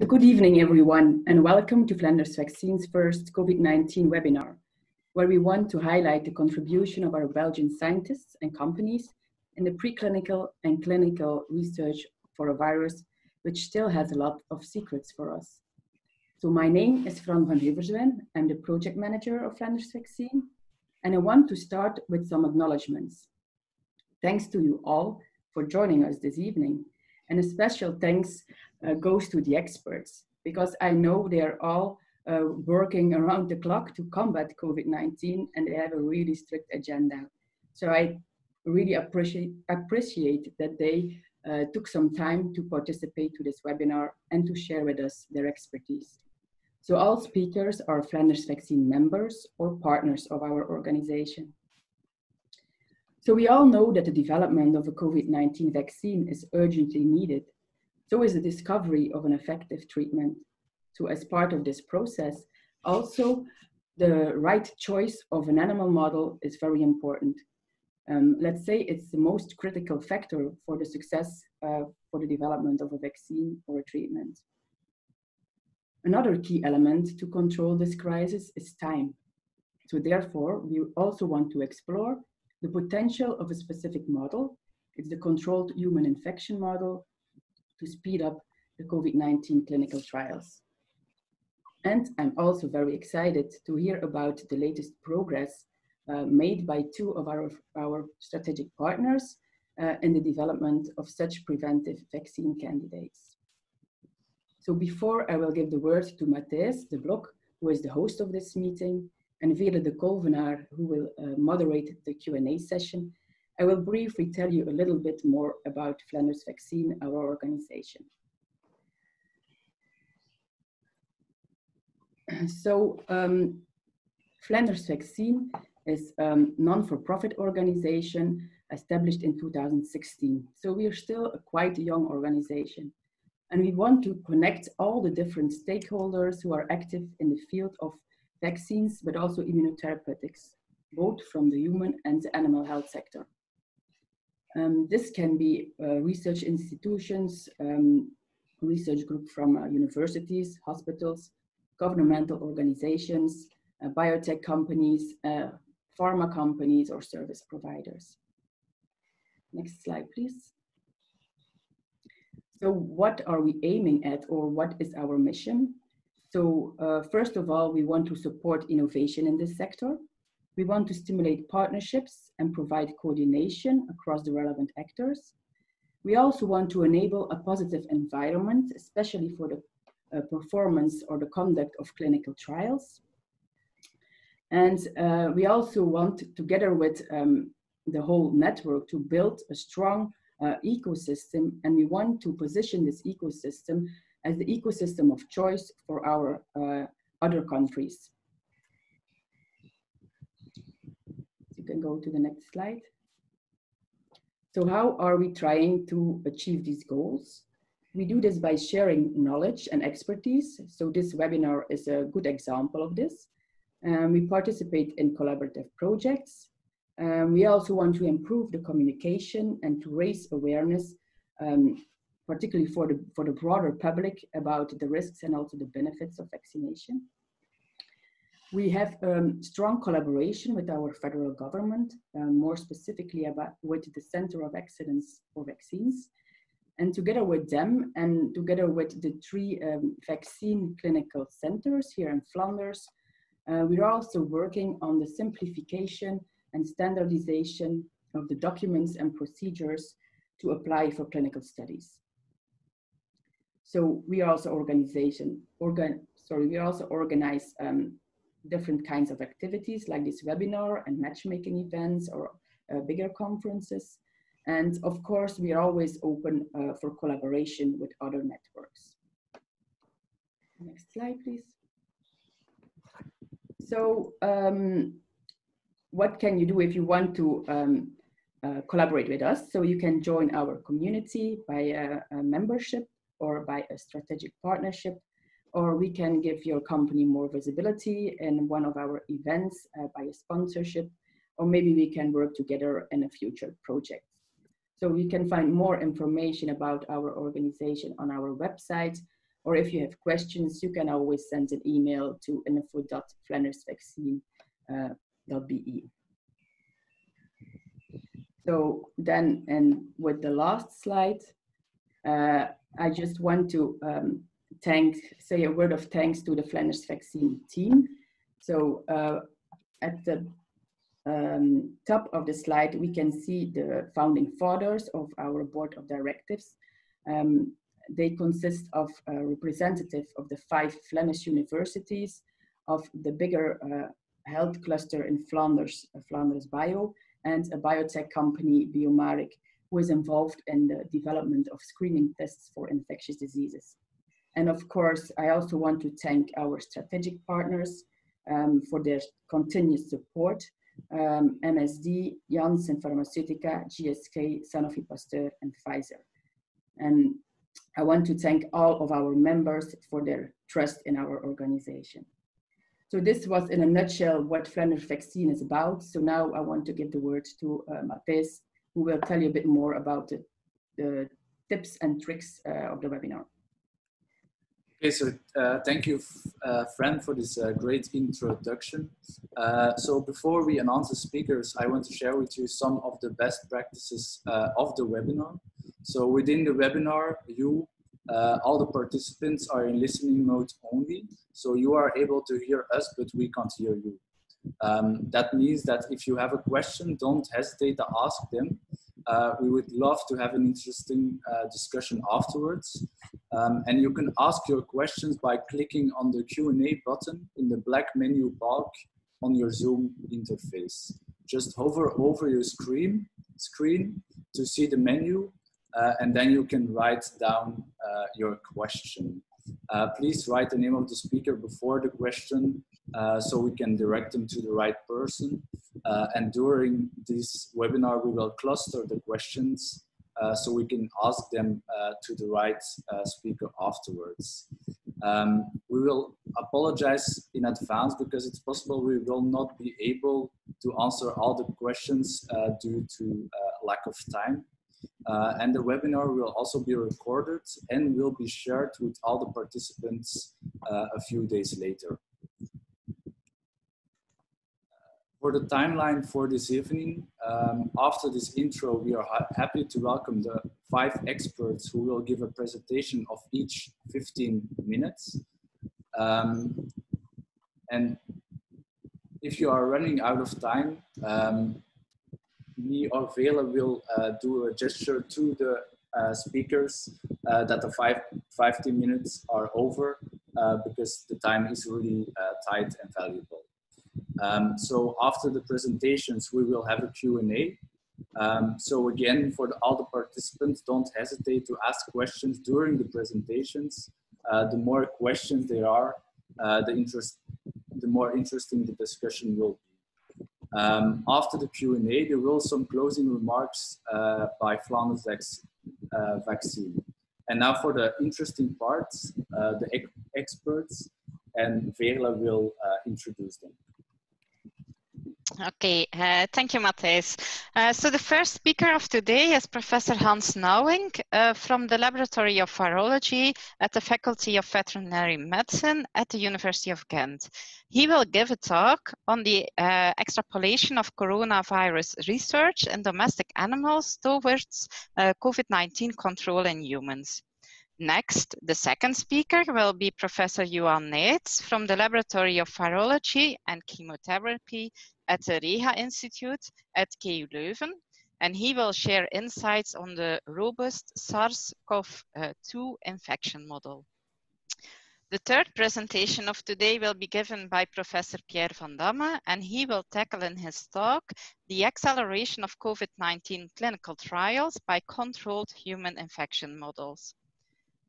So good evening, everyone, and welcome to Flanders Vaccine's first COVID-19 webinar, where we want to highlight the contribution of our Belgian scientists and companies in the preclinical and clinical research for a virus which still has a lot of secrets for us. So my name is Fran van Heverswen. I'm the project manager of Flanders Vaccine, and I want to start with some acknowledgements. Thanks to you all for joining us this evening. And a special thanks uh, goes to the experts because I know they're all uh, working around the clock to combat COVID-19 and they have a really strict agenda. So I really appreciate, appreciate that they uh, took some time to participate to this webinar and to share with us their expertise. So all speakers are Flanders Vaccine members or partners of our organization. So we all know that the development of a COVID-19 vaccine is urgently needed. So is the discovery of an effective treatment. So as part of this process, also the right choice of an animal model is very important. Um, let's say it's the most critical factor for the success uh, for the development of a vaccine or a treatment. Another key element to control this crisis is time. So therefore, we also want to explore the potential of a specific model. It's the controlled human infection model to speed up the COVID-19 clinical trials. And I'm also very excited to hear about the latest progress uh, made by two of our, our strategic partners uh, in the development of such preventive vaccine candidates. So before I will give the word to Matthijs de Blok, who is the host of this meeting, and Veerle de Kolvenaar, who will uh, moderate the Q&A session, I will briefly tell you a little bit more about Flanders Vaccine, our organization. So um, Flanders Vaccine is a non-for-profit organization established in 2016. So we are still a quite young organization. And we want to connect all the different stakeholders who are active in the field of vaccines, but also immunotherapeutics, both from the human and the animal health sector. Um, this can be uh, research institutions, um, research group from uh, universities, hospitals, governmental organizations, uh, biotech companies, uh, pharma companies, or service providers. Next slide, please. So what are we aiming at or what is our mission? So uh, first of all, we want to support innovation in this sector. We want to stimulate partnerships and provide coordination across the relevant actors. We also want to enable a positive environment, especially for the uh, performance or the conduct of clinical trials. And uh, we also want, together with um, the whole network, to build a strong uh, ecosystem. And we want to position this ecosystem as the ecosystem of choice for our uh, other countries. You can go to the next slide. So how are we trying to achieve these goals? We do this by sharing knowledge and expertise. So this webinar is a good example of this. Um, we participate in collaborative projects. Um, we also want to improve the communication and to raise awareness um, particularly for the, for the broader public about the risks and also the benefits of vaccination. We have um, strong collaboration with our federal government, um, more specifically about with the Center of Excellence for Vaccines. And together with them and together with the three um, vaccine clinical centers here in Flanders, uh, we're also working on the simplification and standardization of the documents and procedures to apply for clinical studies. So we are also organization, organ, sorry, we also organize um, different kinds of activities like this webinar and matchmaking events or uh, bigger conferences. And of course, we are always open uh, for collaboration with other networks. Next slide, please. So um, what can you do if you want to um, uh, collaborate with us? So you can join our community by a, a membership or by a strategic partnership, or we can give your company more visibility in one of our events uh, by a sponsorship, or maybe we can work together in a future project. So you can find more information about our organization on our website, or if you have questions, you can always send an email to info.flandersvaccine.be. So then, and with the last slide, uh, I just want to um, thank, say a word of thanks to the Flanders vaccine team. So uh, at the um, top of the slide, we can see the founding fathers of our board of directors. Um, they consist of a representative of the five Flemish universities, of the bigger uh, health cluster in Flanders, Flanders Bio, and a biotech company, Biomarek, who is involved in the development of screening tests for infectious diseases. And of course, I also want to thank our strategic partners um, for their continued support, um, MSD, Janssen Pharmaceutica, GSK, Sanofi Pasteur, and Pfizer. And I want to thank all of our members for their trust in our organization. So this was in a nutshell what Flanders Vaccine is about. So now I want to give the word to uh, who will tell you a bit more about the, the tips and tricks uh, of the webinar. Okay, so uh, thank you, uh, Fran, for this uh, great introduction. Uh, so before we announce the speakers, I want to share with you some of the best practices uh, of the webinar. So within the webinar, you all the participants are in listening mode only. So you are able to hear us, but we can't hear you. Um, that means that if you have a question, don't hesitate to ask them. Uh, we would love to have an interesting uh, discussion afterwards. Um, and you can ask your questions by clicking on the Q&A button in the black menu bar on your Zoom interface. Just hover over your screen, screen to see the menu uh, and then you can write down uh, your question. Uh, please write the name of the speaker before the question uh, so we can direct them to the right person. Uh, and during this webinar, we will cluster the questions uh, so we can ask them to the right speaker afterwards. Um, we will apologize in advance because it's possible we will not be able to answer all the questions due to lack of time. Uh, and the webinar will also be recorded and will be shared with all the participants uh, a few days later. For the timeline for this evening, um, after this intro, we are ha happy to welcome the five experts who will give a presentation of each 15 minutes. Um, and if you are running out of time, um, me or Vela will uh, do a gesture to the uh, speakers uh, that the five, 15 minutes are over because the time is really tight and valuable. Um, so after the presentations, we will have a Q&A. Um, so again, for the, all the participants, don't hesitate to ask questions during the presentations. Uh, the more questions there are, uh, the interest, the more interesting the discussion will be. Um, after the Q&A, there will some closing remarks uh, by Flanders uh, Vaccine. And now for the interesting parts, uh, the ex experts, and Verla will uh, introduce them. Okay, uh, thank you, Matthijs. Uh, so the first speaker of today is Professor Hans Nauwing uh, from the Laboratory of Virology at the Faculty of Veterinary Medicine at the University of Ghent. He will give a talk on the uh, extrapolation of coronavirus research in domestic animals towards uh, COVID-19 control in humans. Next, the second speaker will be Professor Johan Neits from the Laboratory of Virology and Chemotherapy at the Reha Institute at KU Leuven. And he will share insights on the robust SARS-CoV-2 infection model. The third presentation of today will be given by Professor Pierre van Damme, and he will tackle in his talk the acceleration of COVID-19 clinical trials by controlled human infection models.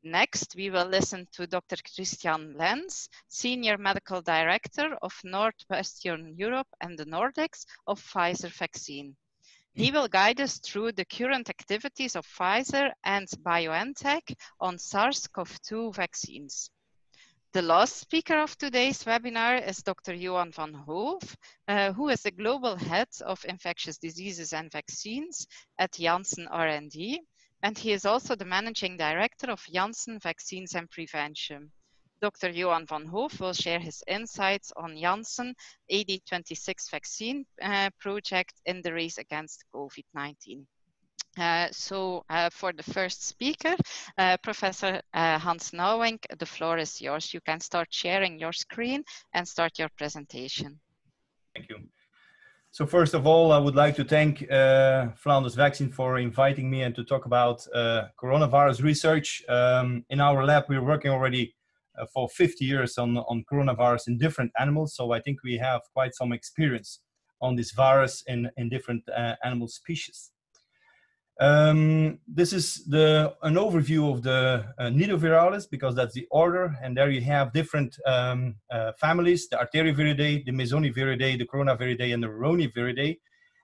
Next, we will listen to Dr. Christian Lenz, Senior Medical Director of Northwestern Europe and the Nordics of Pfizer Vaccine. He will guide us through the current activities of Pfizer and BioNTech on SARS-CoV-2 vaccines. The last speaker of today's webinar is Dr. Johan van Hoof, uh, who is the Global Head of Infectious Diseases and Vaccines at Janssen R&D and he is also the managing director of Janssen Vaccines and Prevention. Dr. Johan van Hoof will share his insights on Janssen AD26 vaccine uh, project in the race against COVID-19. Uh, so uh, for the first speaker, uh, Professor uh, Hans Nauwink, the floor is yours. You can start sharing your screen and start your presentation. Thank you. So first of all, I would like to thank uh, Flanders Vaccine for inviting me and to talk about uh, coronavirus research. Um, in our lab, we're working already for 50 years on, on coronavirus in different animals. So I think we have quite some experience on this virus in, in different animal species. Um, this is the an overview of the uh, Nidoviralis because that's the order, and there you have different um, uh, families: the Arteriviridae, the Mesoniviridae, the Coronaviridae, and the Rouniviridae.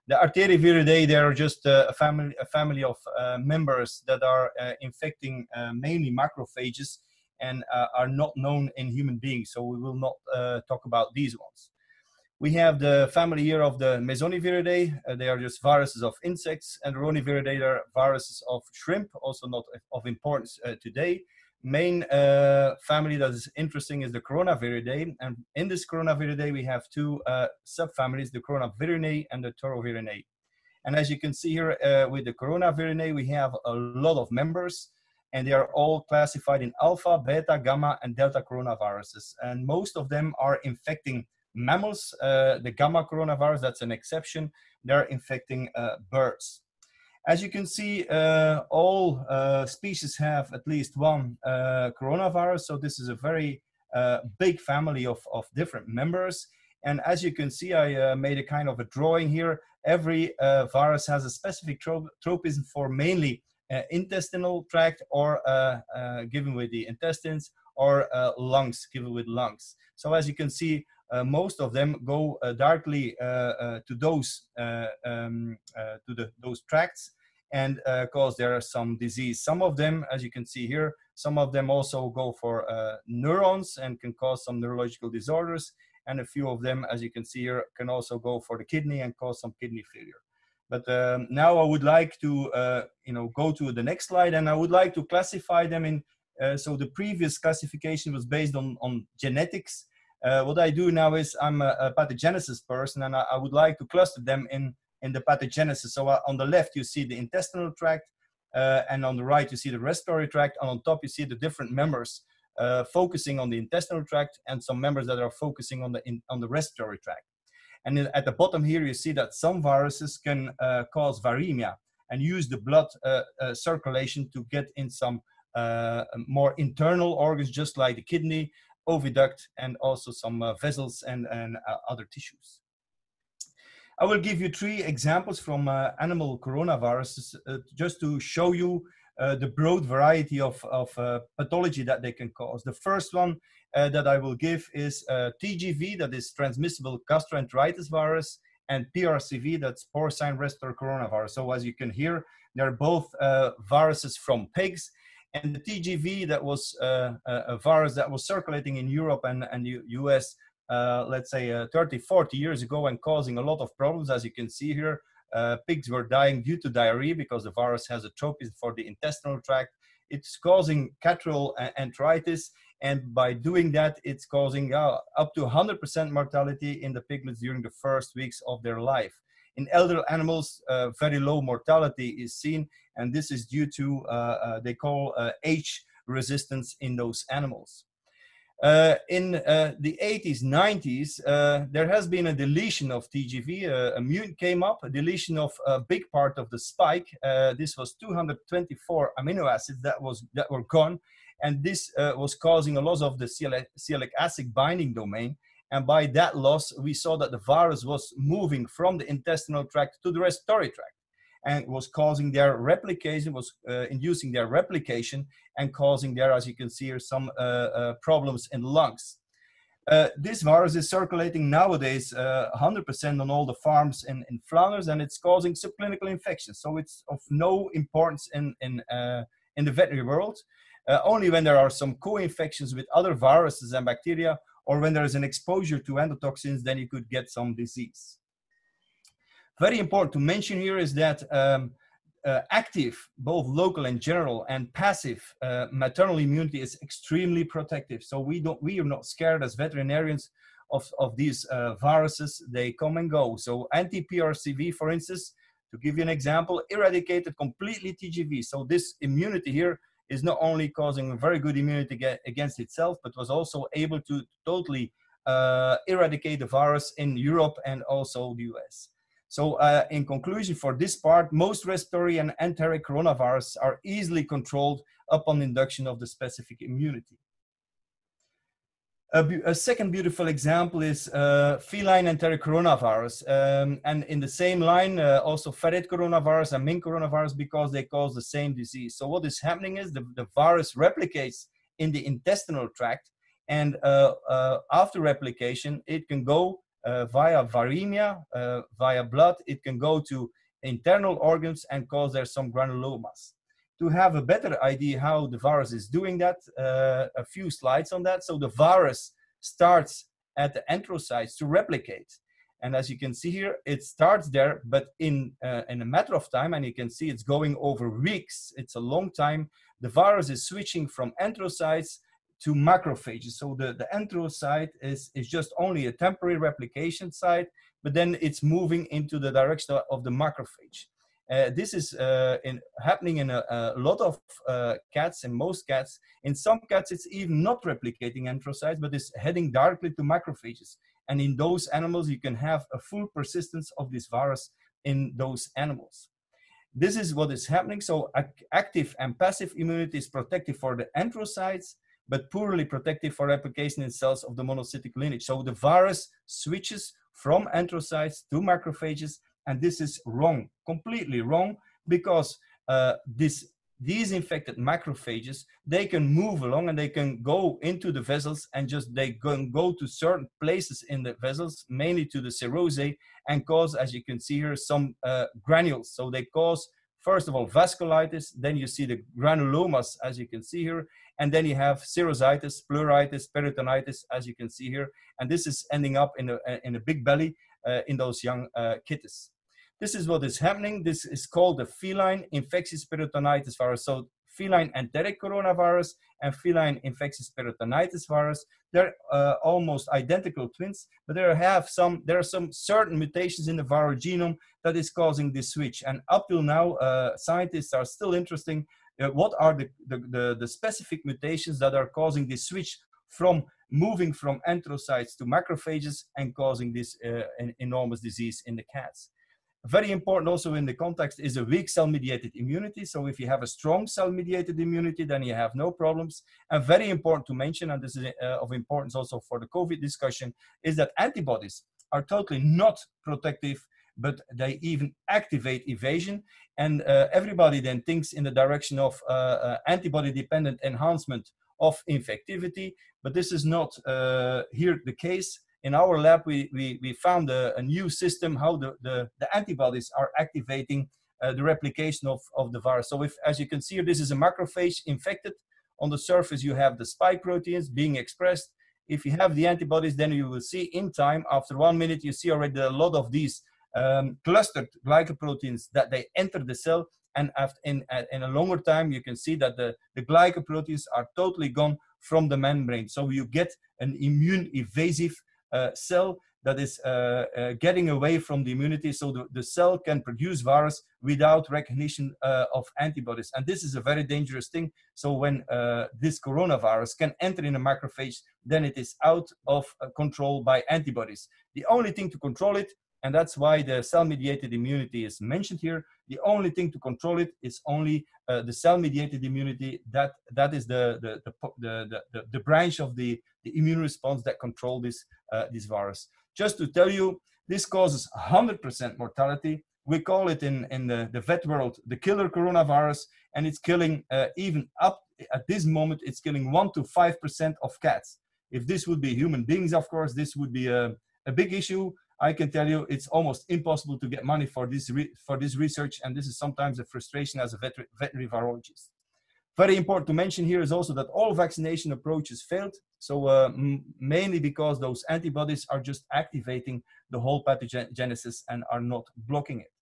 The Arteriviridae, they are just uh, a family a family of uh, members that are uh, infecting uh, mainly macrophages and are not known in human beings. So we will not talk about these ones. We have the family here of the Mesoniviridae. Uh, they are just viruses of insects, and Rouniviridae are viruses of shrimp, also not of importance uh, today. Main uh, family that is interesting is the Coronaviridae, and in this Coronaviridae we have two uh, subfamilies, the Coronavirinae and the Torovirinae. And as you can see here uh, with the Coronavirinae, we have a lot of members, and they are all classified in alpha, beta, gamma, and delta coronaviruses. And most of them are infecting mammals, uh, the gamma coronavirus, that's an exception, they're infecting uh, birds. As you can see, uh, all uh, species have at least one uh, coronavirus, so this is a very uh, big family of, of different members. And as you can see, I made a kind of a drawing here. Every virus has a specific tropism for mainly intestinal tract or given with the intestines or lungs given with lungs. So as you can see, uh, most of them go uh, directly uh, to those um, to the those tracts and cause there are some disease. Some of them, as you can see here, some of them also go for neurons and can cause some neurological disorders. And a few of them, as you can see here, can also go for the kidney and cause some kidney failure. But um, now I would like to, uh, you know, go to the next slide, and I would like to classify them in. Uh, so the previous classification was based on on genetics, uh, what I do now is I'm a, a pathogenesis person, and I, I, would like to cluster them in in the pathogenesis. So uh, on the left you see the intestinal tract, uh, and on the right you see the respiratory tract, and on top you see the different members uh, focusing on the intestinal tract, and some members that are focusing on the in, on the respiratory tract. And at the bottom here you see that some viruses can uh, cause viremia and use the blood circulation to get in some more internal organs, just like the kidney, oviduct, and also some uh, vessels and, and uh, other tissues. I will give you three examples from uh, animal coronaviruses uh, just to show you uh, the broad variety of, of uh, pathology that they can cause. The first one that I will give is TGV, that is transmissible gastroenteritis virus, and PRCV, that's porcine respiratory coronavirus. So as you can hear, they're both viruses from pigs, and the TGV, that was uh, a virus that was circulating in Europe and, and the US, uh, let's say uh, 30, 40 years ago and causing a lot of problems. As you can see here, uh, pigs were dying due to diarrhea because the virus has a tropism for the intestinal tract. It's causing catarrhal enteritis. And by doing that, it's causing uh, up to 100% mortality in the piglets during the first weeks of their life. In elder animals, uh, very low mortality is seen, and this is due to, uh, uh, they call age resistance in those animals. Uh, in uh, the 80s, 90s, uh, there has been a deletion of TGV. a mutant came up, a deletion of a big part of the spike. this was 224 amino acids that was that were gone, and this was causing a loss of the sialic acid binding domain. And by that loss, we saw that the virus was moving from the intestinal tract to the respiratory tract and was causing their replication, was uh, inducing their replication and causing there, as you can see here, some uh, uh, problems in lungs. Uh, this virus is circulating nowadays 100% uh, on all the farms in, in Flanders and it's causing subclinical infections. So it's of no importance in, in, uh, in the veterinary world. only when there are some co-infections with other viruses and bacteria or when there is an exposure to endotoxins, then you could get some disease. Very important to mention here is that um, uh, active, both local and general, and passive uh, maternal immunity is extremely protective. So we don't, we are not scared as veterinarians of, of these uh, viruses. They come and go. So anti-PRCV, for instance, to give you an example, eradicated completely TGV. So this immunity here is not only causing very good immunity against itself, but was also able to totally uh, eradicate the virus in Europe and also the US. So uh, in conclusion for this part, most respiratory and enteric coronavirus are easily controlled upon induction of the specific immunity. A, a, second beautiful example is uh, feline enteric coronavirus. Um, and in the same line, uh, also ferret coronavirus and mink coronavirus because they cause the same disease. So what is happening is the, the virus replicates in the intestinal tract. And uh, uh after replication, it can go uh, via viremia, uh, via blood. It can go to internal organs and cause there some granulomas to have a better idea how the virus is doing that, uh, a few slides on that. So the virus starts at the enterocytes to replicate. And as you can see here, it starts there, but in, uh, in a matter of time, and you can see it's going over weeks, it's a long time, the virus is switching from enterocytes to macrophages. So the, the enterocyte is, is just only a temporary replication site, but then it's moving into the direction of the macrophage. Uh, this is uh, in, happening in a, a lot of uh, cats and most cats. In some cats, it's even not replicating enterocytes, but it's heading directly to macrophages. And in those animals, you can have a full persistence of this virus in those animals. This is what is happening. So active and passive immunity is protective for the enterocytes, but poorly protective for replication in cells of the monocytic lineage. So the virus switches from enterocytes to macrophages and this is wrong, completely wrong, because uh, this, these infected macrophages, they can move along and they can go into the vessels and just they can go to certain places in the vessels, mainly to the serosae, and cause, as you can see here, some uh, granules. So they cause first of all vasculitis then you see the granulomas as you can see here and then you have serositis pleuritis peritonitis as you can see here and this is ending up in a, in a big belly uh, in those young uh, kittens this is what is happening. This is called the feline infectious peritonitis virus. So feline enteric coronavirus and feline infectious peritonitis virus. They're uh, almost identical twins, but there have some there are some certain mutations in the viral genome that is causing this switch. And up till now, uh, scientists are still interesting. Uh, what are the, the, the, the specific mutations that are causing this switch from moving from enterocytes to macrophages and causing this uh, enormous disease in the cats? Very important also in the context is a weak cell-mediated immunity. So if you have a strong cell-mediated immunity, then you have no problems. And very important to mention, and this is uh, of importance also for the COVID discussion, is that antibodies are totally not protective but they even activate evasion. And uh, everybody then thinks in the direction of uh, uh, antibody dependent enhancement of infectivity, but this is not uh, here the case in our lab, we, we, we found a, a new system how the, the, the antibodies are activating uh, the replication of, of the virus. So if, as you can see, this is a macrophage infected. On the surface, you have the spike proteins being expressed. If you have the antibodies, then you will see in time, after one minute, you see already a lot of these um, clustered glycoproteins that they enter the cell. And after, in, uh, in a longer time, you can see that the, the glycoproteins are totally gone from the membrane. So you get an immune evasive cell that is uh, uh, getting away from the immunity so the, the cell can produce virus without recognition uh, of antibodies. And this is a very dangerous thing. So when uh, this coronavirus can enter in a macrophage then it is out of uh, control by antibodies. The only thing to control it and that's why the cell-mediated immunity is mentioned here. The only thing to control it is only uh, the cell-mediated immunity. That that is the the the, the, the, the branch of the, the immune response that control this uh, this virus. Just to tell you, this causes 100% mortality. We call it in in the, the vet world the killer coronavirus, and it's killing uh, even up at this moment. It's killing one to five percent of cats. If this would be human beings, of course, this would be a, a big issue I can tell you it's almost impossible to get money for this, for this research, and this is sometimes a frustration as a veter veterinary virologist. Very important to mention here is also that all vaccination approaches failed, so uh, mainly because those antibodies are just activating the whole pathogenesis and are not blocking it.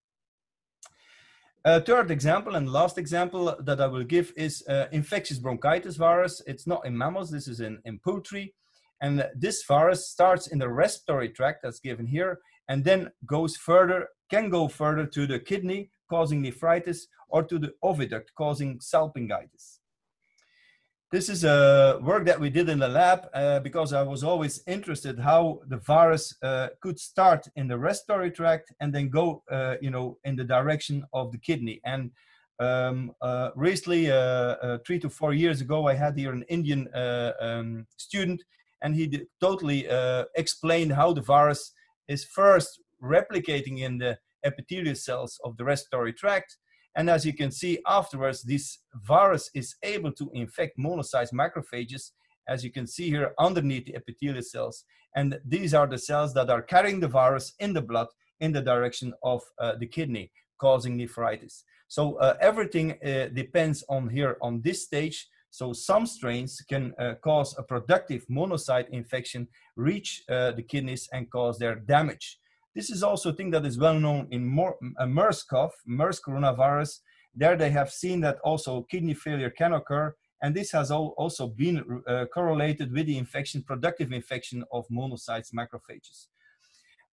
A third example and last example that I will give is uh, infectious bronchitis virus. It's not in mammals, this is in, in poultry. And this virus starts in the respiratory tract, that's given here, and then goes further, can go further to the kidney, causing nephritis, or to the oviduct, causing salpingitis. This is a work that we did in the lab uh, because I was always interested how the virus uh, could start in the respiratory tract and then go, uh, you know, in the direction of the kidney. And um, uh, recently, uh, uh, three to four years ago, I had here an Indian um, student, and he totally explained how the virus is first replicating in the epithelial cells of the respiratory tract and as you can see afterwards, this virus is able to infect monocytes macrophages, as you can see here underneath the epithelial cells. And these are the cells that are carrying the virus in the blood in the direction of uh, the kidney, causing nephritis. So uh, everything uh, depends on here on this stage. So some strains can uh, cause a productive monocyte infection, reach uh, the kidneys and cause their damage. This is also a thing that is well known in uh, MERS-CoV, MERS coronavirus. There they have seen that also kidney failure can occur, and this has also been uh, correlated with the infection, productive infection of monocytes macrophages.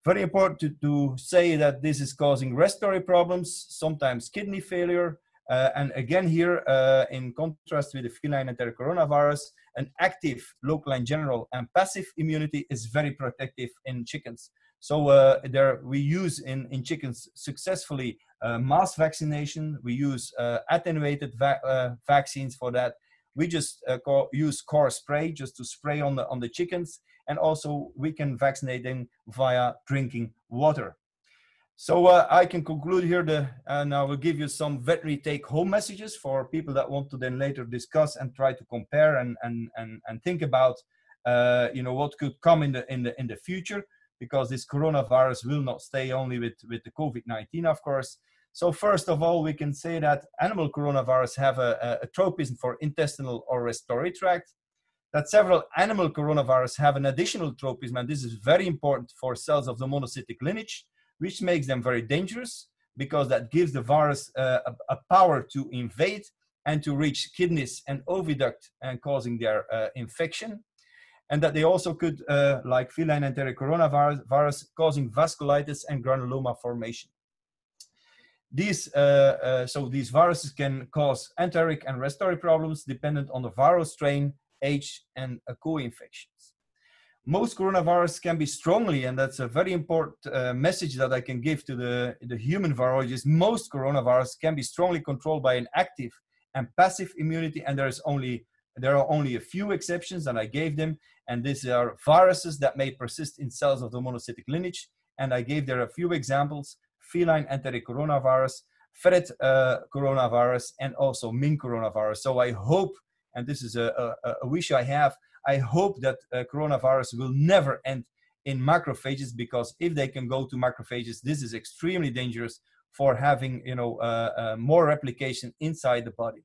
Very important to, to say that this is causing respiratory problems, sometimes kidney failure, uh, and again here, uh, in contrast with the feline enteric coronavirus, an active local and general and passive immunity is very protective in chickens. So uh, there we use in, in chickens successfully uh, mass vaccination. We use uh, attenuated va uh, vaccines for that. We just use core spray just to spray on the, on the chickens. And also we can vaccinate them via drinking water. So uh, I can conclude here the, and I will give you some veterinary take home messages for people that want to then later discuss and try to compare and, and, and, and think about, you know, what could come in the, in the, in the future because this coronavirus will not stay only with, with the COVID-19, of course. So first of all, we can say that animal coronavirus have a, a, tropism for intestinal or respiratory tract, that several animal coronavirus have an additional tropism, and this is very important for cells of the monocytic lineage, which makes them very dangerous because that gives the virus uh, a, a, power to invade and to reach kidneys and oviduct and causing their uh, infection and that they also could, uh, like feline enteric coronavirus, virus, causing vasculitis and granuloma formation. These, uh, uh, so these viruses can cause enteric and respiratory problems dependent on the viral strain, age, and a co-infections. Most coronavirus can be strongly, and that's a very important uh, message that I can give to the, the human virologists, most coronavirus can be strongly controlled by an active and passive immunity, and there is only there are only a few exceptions, and I gave them. And these are viruses that may persist in cells of the monocytic lineage. And I gave there a few examples, feline enteric coronavirus, ferret uh, coronavirus, and also MINC coronavirus. So I hope, and this is a, a, a wish I have, I hope that uh, coronavirus will never end in macrophages because if they can go to macrophages, this is extremely dangerous for having you know uh, uh more replication inside the body.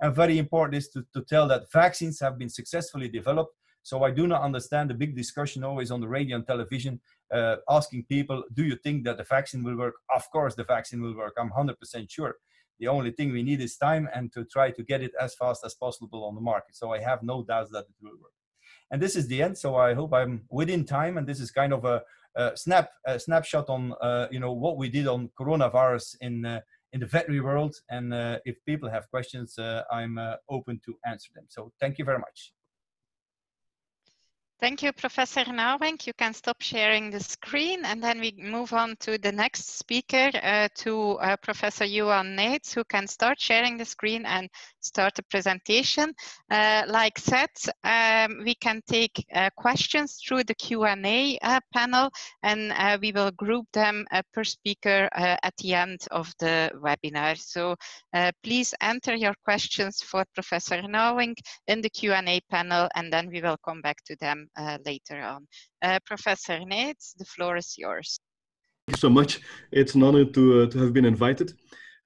And very important is to, to tell that vaccines have been successfully developed. So I do not understand the big discussion always on the radio and television uh, asking people, do you think that the vaccine will work? Of course, the vaccine will work. I'm 100% sure. The only thing we need is time and to try to get it as fast as possible on the market. So I have no doubts that it will work. And this is the end. So I hope I'm within time. And this is kind of a, a snap a snapshot on uh, you know what we did on coronavirus in uh, in the veterinary world. And uh, if people have questions, uh, I'm uh, open to answer them. So thank you very much. Thank you, Professor Nauwink. You can stop sharing the screen and then we move on to the next speaker, uh, to uh, Professor Johan Neits, who can start sharing the screen and start the presentation. Uh, like said, um, we can take uh, questions through the Q&A uh, panel and uh, we will group them per speaker at the end of the webinar. So please enter your questions for Professor Nauwink in the Q&A panel and then we will come back to them uh, later on. Uh, Professor Neits, the floor is yours. Thank you so much. It's an honor to, uh, to have been invited.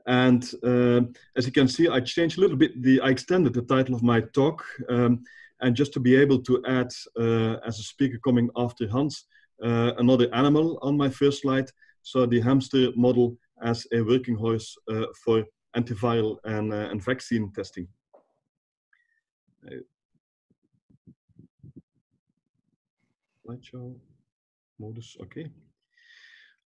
And uh, as you can see, I changed a little bit, the, I extended the title of my talk. Um, and just to be able to add, uh, as a speaker coming after Hans, uh, another animal on my first slide. So the hamster model as a working horse uh, for antiviral and, uh, and vaccine testing. Slideshow modus, okay.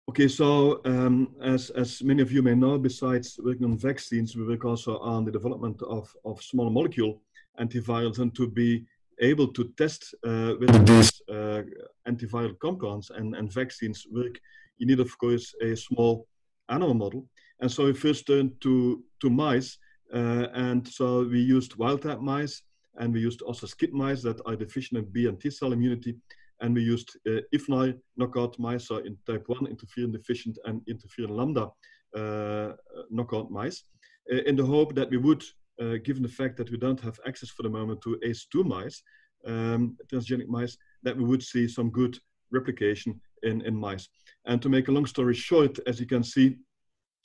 Okay, so um, as, as many of you may know, besides working on vaccines, we work also on the development of, of small molecule antivirals and to be able to test uh, whether these uh, antiviral compounds and, and vaccines work, you need, of course, a small animal model. And so we first turned to, to mice. Uh, and so we used wild type mice and we used also SCID mice that are deficient in B and T cell immunity. And we used uh, IFNI knockout mice, so in type 1 interferon deficient and interferon lambda uh, knockout mice, uh, in the hope that we would given the fact that we don't have access for the moment to ACE2 mice, um, transgenic mice, that we would see some good replication in, in mice. And to make a long story short, as you can see,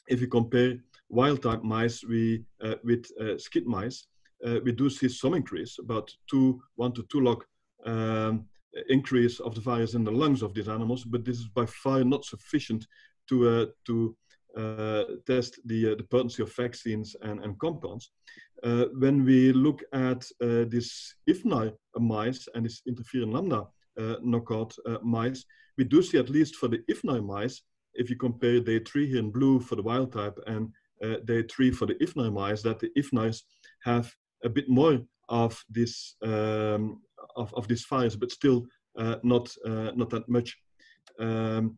if you compare wild type mice we, with SCID mice, we do see some increase, about two, one to two log um, increase of the virus in the lungs of these animals, but this is by far not sufficient to, uh, to uh, test the, uh, the potency of vaccines and, and compounds. Uh, when we look at this IFNI mice and this interferon lambda knockout mice, we do see at least for the IFNI mice, if you compare day three here in blue for the wild type and uh, day three for the IFNI mice, that the IFNIs have a bit more of this um, of, of this virus, but still uh, not uh, not that much. Um,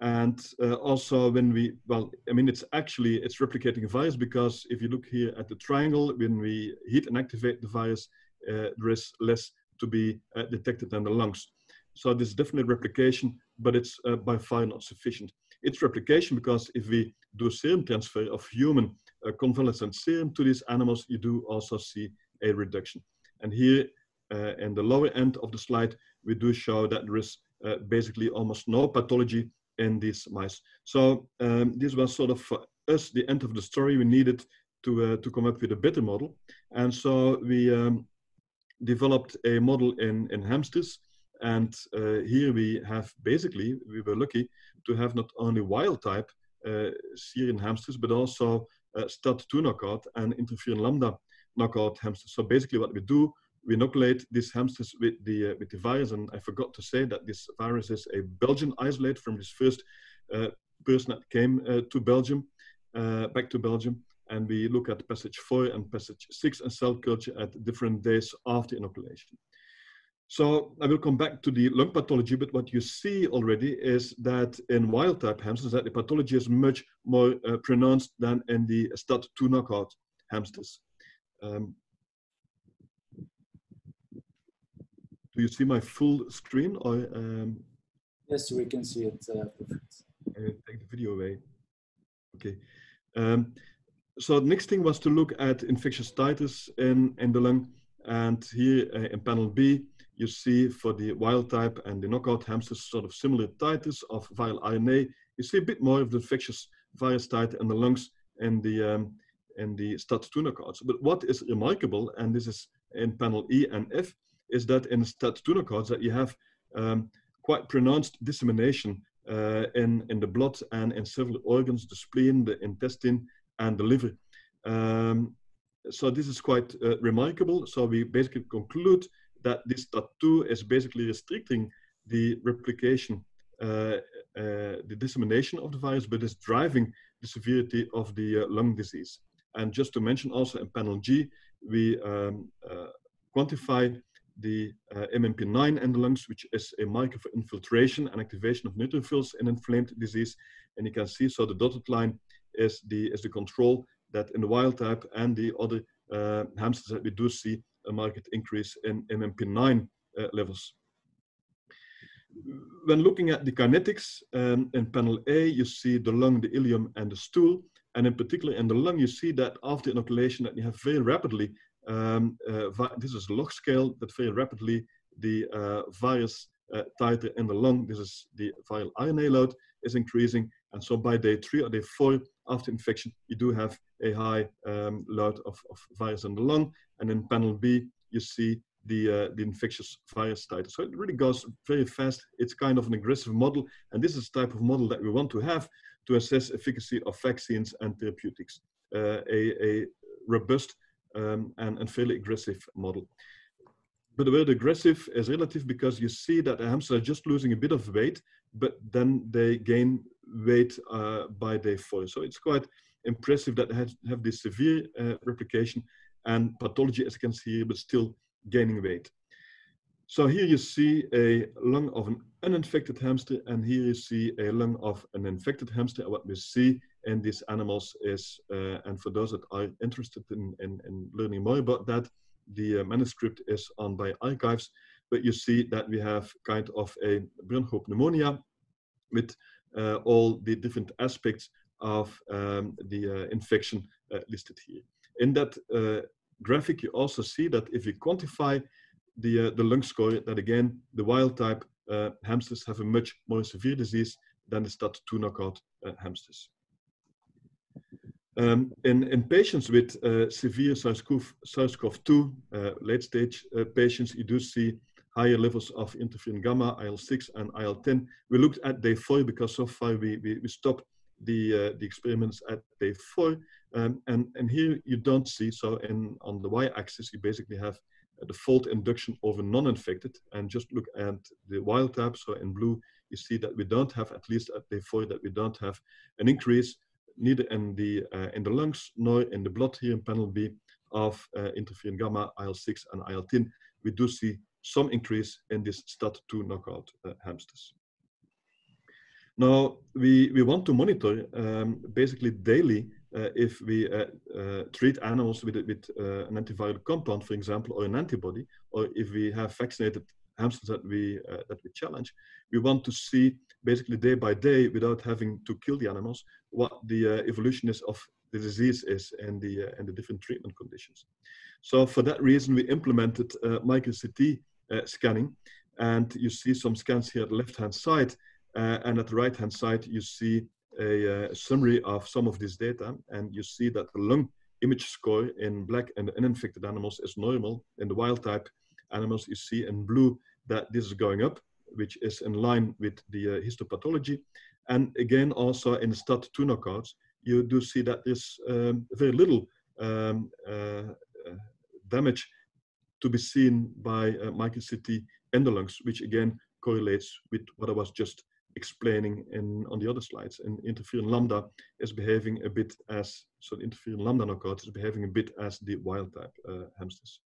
and uh, also when we, well, I mean, it's actually, it's replicating a virus because if you look here at the triangle, when we heat and activate the virus, uh, there is less to be uh, detected in the lungs. So this is definitely replication, but it's uh, by far not sufficient. It's replication because if we do serum transfer of human convalescent serum to these animals, you do also see a reduction. And here uh, in the lower end of the slide, we do show that there is basically almost no pathology in these mice. So um, this was sort of for us the end of the story. We needed to uh, to come up with a better model, and so we um, developed a model in in hamsters. And uh, here we have basically we were lucky to have not only wild type uh, Syrian hamsters, but also uh, STAT2 knockout and interferon lambda knockout hamsters. So basically, what we do we inoculate these hamsters with the uh, with the virus. And I forgot to say that this virus is a Belgian isolate from this first uh, person that came uh, to Belgium, uh, back to Belgium. And we look at passage four and passage six and cell culture at different days after inoculation. So I will come back to the lung pathology, but what you see already is that in wild type hamsters, that the pathology is much more uh, pronounced than in the STAT2 knockout hamsters. Um, Do you see my full screen or? Um, yes, we can see it uh, take the video away. Okay. Um, so the next thing was to look at infectious titers in, in the lung. And here uh, in panel B, you see for the wild type and the knockout hamsters sort of similar titers of viral RNA. You see a bit more of the infectious virus titer in the lungs and the um, and the STAT2 knockouts. But what is remarkable, and this is in panel E and F, is that in STAT2 knockouts that you have um, quite pronounced dissemination uh, in, in the blood and in several organs, the spleen, the intestine, and the liver. Um, so this is quite uh, remarkable. So we basically conclude that this STAT2 is basically restricting the replication, uh, uh, the dissemination of the virus, but is driving the severity of the uh, lung disease. And just to mention also in panel G, we um, uh, quantify the uh, MMP9 in the lungs, which is a marker for infiltration and activation of neutrophils in inflamed disease. And you can see, so the dotted line is the, is the control that in the wild type and the other uh, hamsters that we do see a marked increase in MMP9 uh, levels. When looking at the kinetics, um, in panel A, you see the lung, the ileum, and the stool. And in particular, in the lung, you see that after inoculation, that you have very rapidly um, uh, this is log scale that very rapidly the uh, virus uh, titer in the lung, this is the viral RNA load, is increasing. And so by day three or day four after infection, you do have a high um, load of, of, virus in the lung. And in panel B, you see the, uh, the infectious virus titer. So it really goes very fast. It's kind of an aggressive model. And this is the type of model that we want to have to assess efficacy of vaccines and therapeutics. Uh, a, a, robust um, and, and, fairly aggressive model. But the word aggressive is relative because you see that the hamsters are just losing a bit of weight, but then they gain weight uh, by day four. So it's quite impressive that they have, have this severe uh, replication and pathology, as you can see, here, but still gaining weight. So here you see a lung of an uninfected hamster, and here you see a lung of an infected hamster. what we see in these animals is, uh, and for those that are interested in, in, in learning more about that, the uh, manuscript is on bioRxives, but you see that we have kind of a bronchopneumonia pneumonia with uh, all the different aspects of um, the uh, infection uh, listed here. In that uh, graphic, you also see that if you quantify the, the lung score that again, the wild type hamsters have a much more severe disease than the STAT2 knockout hamsters. Um, in, in patients with uh, severe SARS-CoV-2, uh, late stage uh, patients, you do see higher levels of interferon gamma, IL-6 and IL-10. We looked at day four because so far we, we, we stopped the, the experiments at day four. Um, and, and here you don't see, so in, on the y-axis, you basically have the fold induction over non-infected and just look at the wild type. So in blue, you see that we don't have, at least at day four, that we don't have an increase neither in the, in the lungs nor in the blood here in panel B of uh, interferon gamma, IL-6 and IL-10. We do see some increase in this STAT2 knockout uh, hamsters. Now, we, we want to monitor um, basically daily uh, if we uh, uh, treat animals with, with an antiviral compound, for example, or an antibody, or if we have vaccinated hamsters that we, that we challenge, we want to see basically day by day, without having to kill the animals, what the evolution is of the disease is and the, and the different treatment conditions. So for that reason, we implemented uh, micro CT uh, scanning. And you see some scans here at the left-hand side. Uh, and at the right-hand side, you see a, a, summary of some of this data, and you see that the lung image score in black and uninfected animals is normal. In the wild type animals, you see in blue that this is going up, which is in line with the uh, histopathology. And again, also in the STAT2 knockouts, you do see that there's um, very little um, uh, uh, damage to be seen by uh, microCT in the lungs, which again correlates with what I was just explaining in on the other slides. And interferon lambda is behaving a bit as, so the interferon lambda knockout is behaving a bit as the wild type uh, hamsters.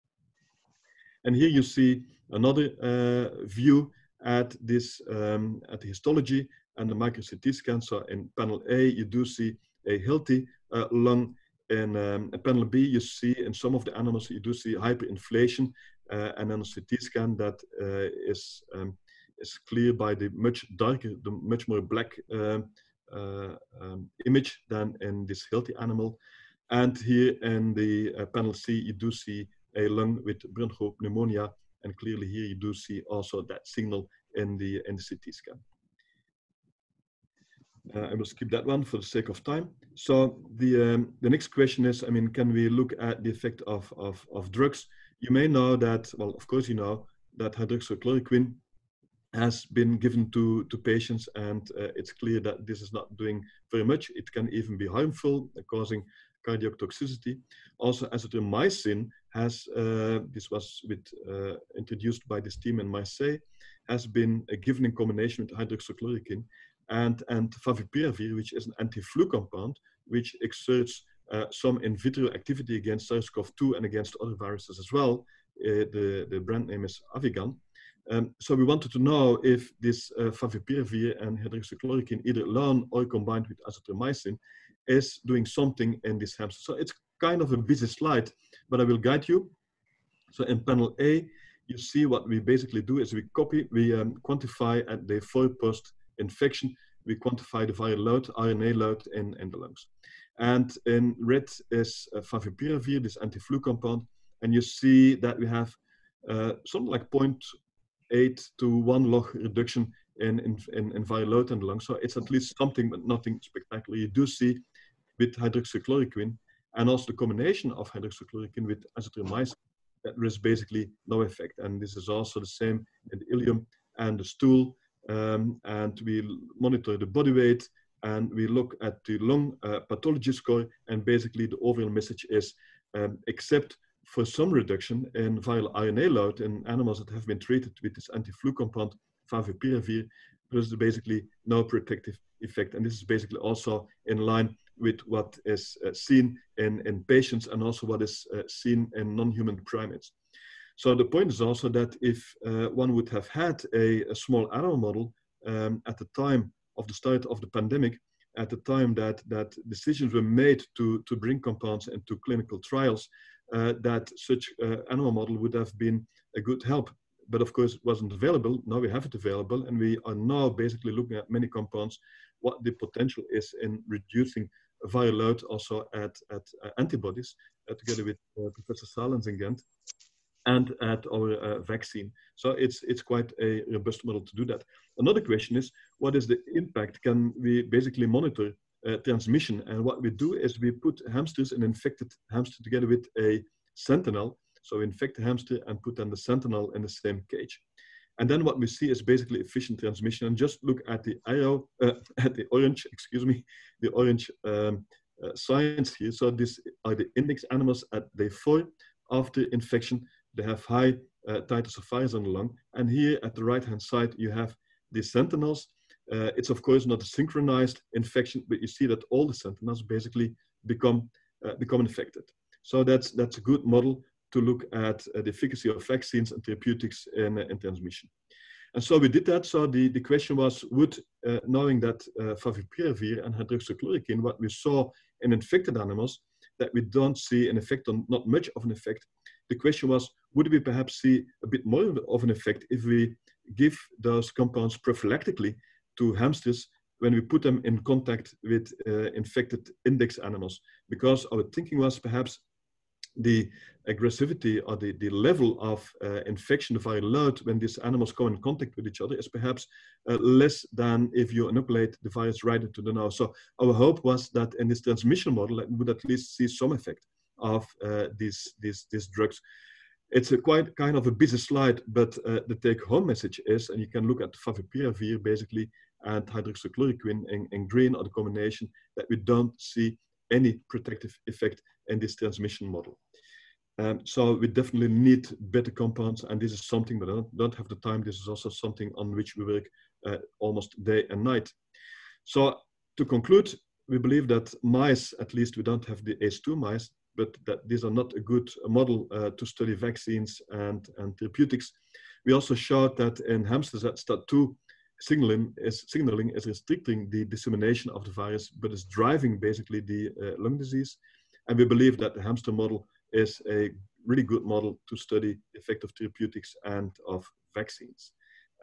And here you see another uh, view at this, um, at the histology and the micro CT scan. So in panel A, you do see a healthy uh, lung. In, um, panel B, you see in some of the animals, you do see hyperinflation. Uh, and then a CT scan that is um, is clear by the much darker, the much more black uh, uh, um, image than in this healthy animal. And here in the uh, panel C, you do see a lung with bronchopneumonia, and clearly here you do see also that signal in the, in the CT scan. Uh, I will skip that one for the sake of time. So the um, the next question is, I mean, can we look at the effect of, of, of drugs? You may know that, well, of course you know, that hydroxychloroquine has been given to, to patients and uh, it's clear that this is not doing very much. It can even be harmful, uh, causing cardiac toxicity. Also, azithromycin has, uh, this was with, uh, introduced by this team in Marseille, has been uh, given in combination with hydroxychloroquine and, and favipiravir, which is an anti-flu compound, which exerts uh, some in vitro activity against SARS-CoV-2 and against other viruses as well. the, the brand name is Avigan. Um, so we wanted to know if this uh, favipiravir and hydroxychloroquine, either alone or combined with azithromycin, is doing something in this hamster. So it's kind of a busy slide, but I will guide you. So in panel A, you see what we basically do is we copy, we um, quantify at the four post infection, we quantify the viral load, RNA load in, in the lungs. And in red is uh, favipiravir, this anti-flu compound, and you see that we have uh, something like 0.8 to 1 log reduction in, in, in, in viral load in the lung. So it's at least something, but nothing spectacular. You do see with hydroxychloroquine and also the combination of hydroxychloroquine with azithromycin, that there is basically no effect. And this is also the same in the ileum and the stool. Um, and we monitor the body weight and we look at the lung uh, pathology score, and basically the overall message is, um, except for some reduction in viral RNA load in animals that have been treated with this anti-flu compound, favipiravir, there's basically no protective effect. And this is basically also in line with what is uh, seen in, in patients and also what is uh, seen in non-human primates. So the point is also that if uh, one would have had a, a small animal model um, at the time of the start of the pandemic, at the time that, that decisions were made to, to bring compounds into clinical trials, uh, that such uh, animal model would have been a good help. But of course, it wasn't available. Now we have it available, and we are now basically looking at many compounds, what the potential is in reducing viral load also at, at uh, antibodies, uh, together with uh, Professor Salens in Ghent, and at our uh, vaccine. So it's, it's quite a robust model to do that. Another question is, what is the impact? Can we basically monitor uh, transmission. And what we do is we put hamsters, an infected hamster, together with a sentinel. So we infect the hamster and put then the sentinel in the same cage. And then what we see is basically efficient transmission. And just look at the arrow, uh, at the orange, excuse me, the orange um, uh, signs here. So these are the index animals at day four after infection. They have high uh, titers of virus on the lung. And here at the right-hand side, you have the sentinels uh, it's of course not a synchronized infection, but you see that all the sentinels basically become uh, become infected. So that's that's a good model to look at uh, the efficacy of vaccines and therapeutics in, uh, in transmission. And so we did that. So the, the question was, would uh, knowing that uh, favipiravir and hydroxychloroquine, what we saw in infected animals, that we don't see an effect on not much of an effect. The question was, would we perhaps see a bit more of an effect if we give those compounds prophylactically to hamsters when we put them in contact with uh, infected index animals because our thinking was perhaps the aggressivity or the, the level of uh, infection, the viral load when these animals come in contact with each other is perhaps uh, less than if you inoculate the virus right into the nose. So our hope was that in this transmission model, we would at least see some effect of uh, these, these, these drugs. It's a quite kind of a busy slide, but uh, the take-home message is, and you can look at favipiravir basically, and hydroxychloroquine in, in green or the combination that we don't see any protective effect in this transmission model. Um, so we definitely need better compounds, and this is something, but I don't, don't have the time. This is also something on which we work uh, almost day and night. So to conclude, we believe that mice, at least we don't have the ACE2 mice, but that these are not a good model uh, to study vaccines and, and therapeutics. We also showed that in hamsters that STAT2 signaling is, signaling is restricting the dissemination of the virus, but is driving basically the uh, lung disease. And we believe that the hamster model is a really good model to study the effect of therapeutics and of vaccines.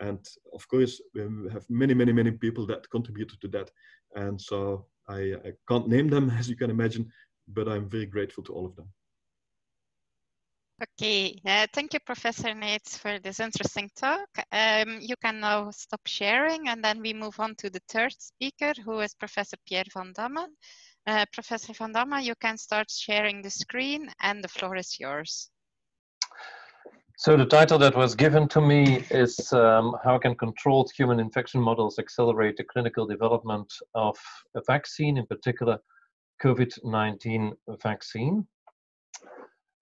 And of course, we have many, many, many people that contributed to that. And so I, I can't name them, as you can imagine, but I'm very grateful to all of them. Okay, uh, thank you, Professor Neits, for this interesting talk. Um, you can now stop sharing and then we move on to the third speaker, who is Professor Pierre van Damme. Uh, Professor van Damme, you can start sharing the screen and the floor is yours. So the title that was given to me is um, How Can Controlled Human Infection Models Accelerate the Clinical Development of a Vaccine, in particular COVID-19 vaccine?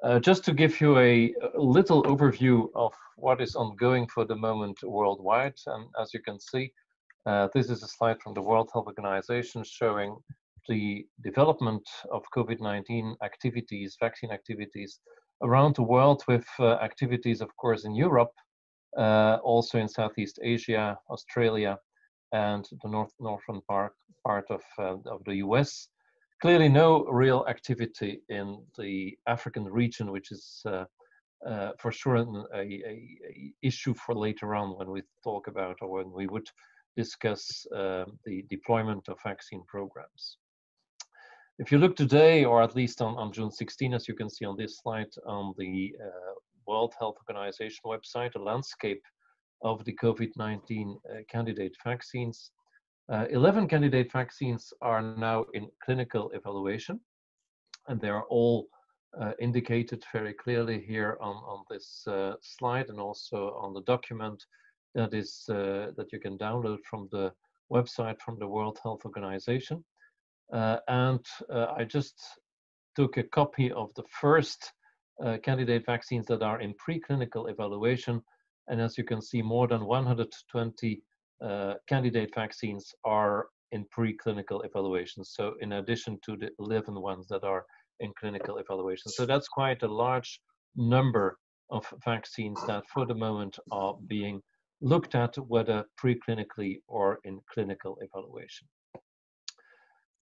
Uh, just to give you a, little overview of what is ongoing for the moment worldwide, and as you can see, uh, this is a slide from the World Health Organization showing the development of COVID-19 activities, vaccine activities around the world with uh, activities, of course, in Europe, uh, also in Southeast Asia, Australia, and the north northern part, part of, uh, of the US, clearly no real activity in the African region, which is uh, uh, for sure a, a, a, issue for later on when we talk about or when we would discuss uh, the deployment of vaccine programs. If you look today, or at least on, on June 16, as you can see on this slide, on the uh, World Health Organization website, a landscape of the COVID-19 uh, candidate vaccines, uh, 11 candidate vaccines are now in clinical evaluation, and they are all uh, indicated very clearly here on, on this uh, slide and also on the document that is uh, that you can download from the website from the World Health Organization. Uh, and uh, I just took a copy of the first candidate vaccines that are in preclinical evaluation. And as you can see, more than 120 uh, candidate vaccines are in preclinical evaluations. So in addition to the 11 ones that are in clinical evaluation. So that's quite a large number of vaccines that for the moment are being looked at whether preclinically or in clinical evaluation.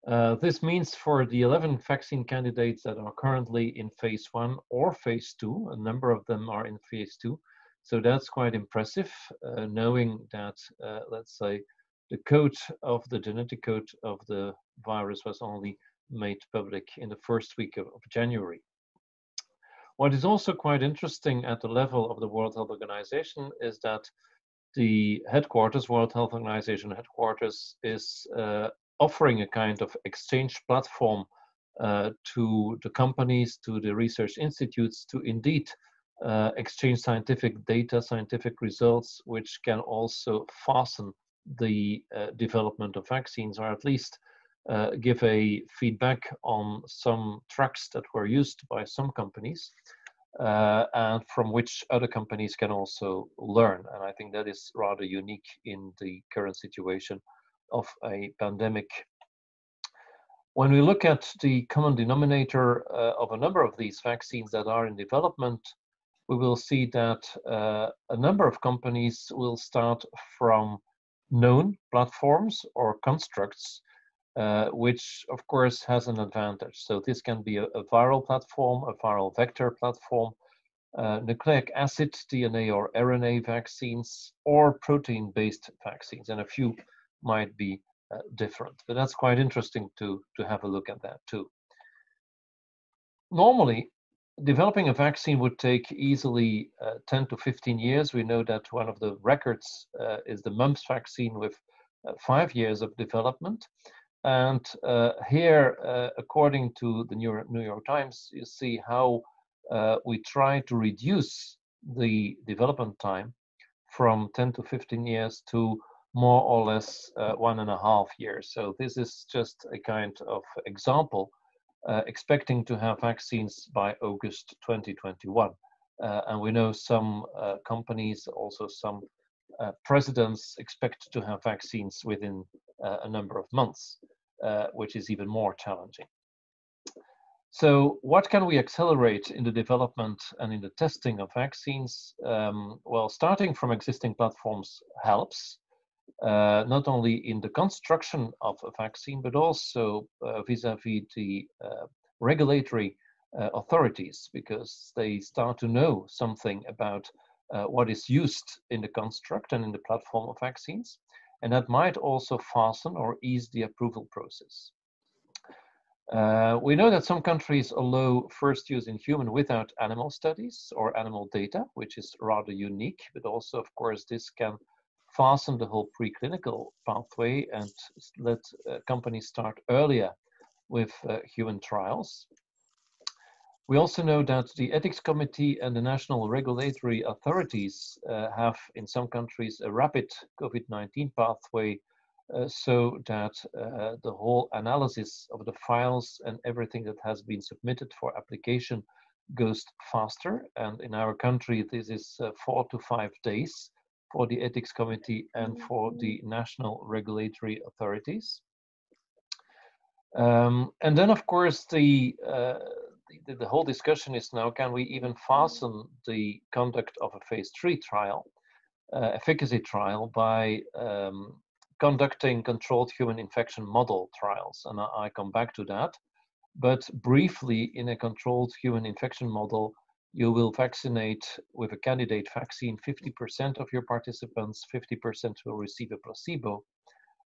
Uh, this means for the 11 vaccine candidates that are currently in phase one or phase two, a number of them are in phase two. So that's quite impressive, uh, knowing that, uh, let's say, the code of the genetic code of the virus was only made public in the first week of, of January. What is also quite interesting at the level of the World Health Organization is that the headquarters, World Health Organization headquarters, is uh, offering a kind of exchange platform uh, to the companies, to the research institutes to indeed uh, exchange scientific data, scientific results, which can also fasten the uh, development of vaccines or at least uh, give a feedback on some tracks that were used by some companies uh, and from which other companies can also learn. And I think that is rather unique in the current situation of a pandemic. When we look at the common denominator uh, of a number of these vaccines that are in development, we will see that uh, a number of companies will start from known platforms or constructs, uh, which of course has an advantage. So this can be a, a viral platform, a viral vector platform, uh, nucleic acid, DNA or RNA vaccines, or protein-based vaccines, and a few might be uh, different. But that's quite interesting to, to have a look at that too. Normally, developing a vaccine would take easily uh, 10 to 15 years. We know that one of the records uh, is the mumps vaccine with uh, five years of development. And uh, here, uh, according to the New York, New York, Times, you see how uh, we try to reduce the development time from 10 to 15 years to more or less one and a half years. So this is just a kind of example uh, expecting to have vaccines by August 2021. Uh, and we know some uh, companies, also some uh, presidents expect to have vaccines within uh, a number of months, uh, which is even more challenging. So what can we accelerate in the development and in the testing of vaccines? Um, well, starting from existing platforms helps, uh, not only in the construction of a vaccine, but also uh, vis-a-vis -vis the uh, regulatory uh, authorities, because they start to know something about what is used in the construct and in the platform of vaccines. And that might also fasten or ease the approval process. Uh, we know that some countries allow first use in human without animal studies or animal data, which is rather unique, but also, of course, this can fasten the whole preclinical pathway and let uh, companies start earlier with uh, human trials. We also know that the ethics committee and the national regulatory authorities uh, have in some countries a rapid COVID-19 pathway uh, so that uh, the whole analysis of the files and everything that has been submitted for application goes faster. And in our country, this is uh, four to five days for the ethics committee and for the national regulatory authorities. Um, and then, of course, the, uh, the, the whole discussion is now: can we even fasten the conduct of a phase three trial, uh, efficacy trial, by um, conducting controlled human infection model trials? And I, I come back to that. But briefly, in a controlled human infection model, you will vaccinate with a candidate vaccine 50% of your participants, 50% will receive a placebo,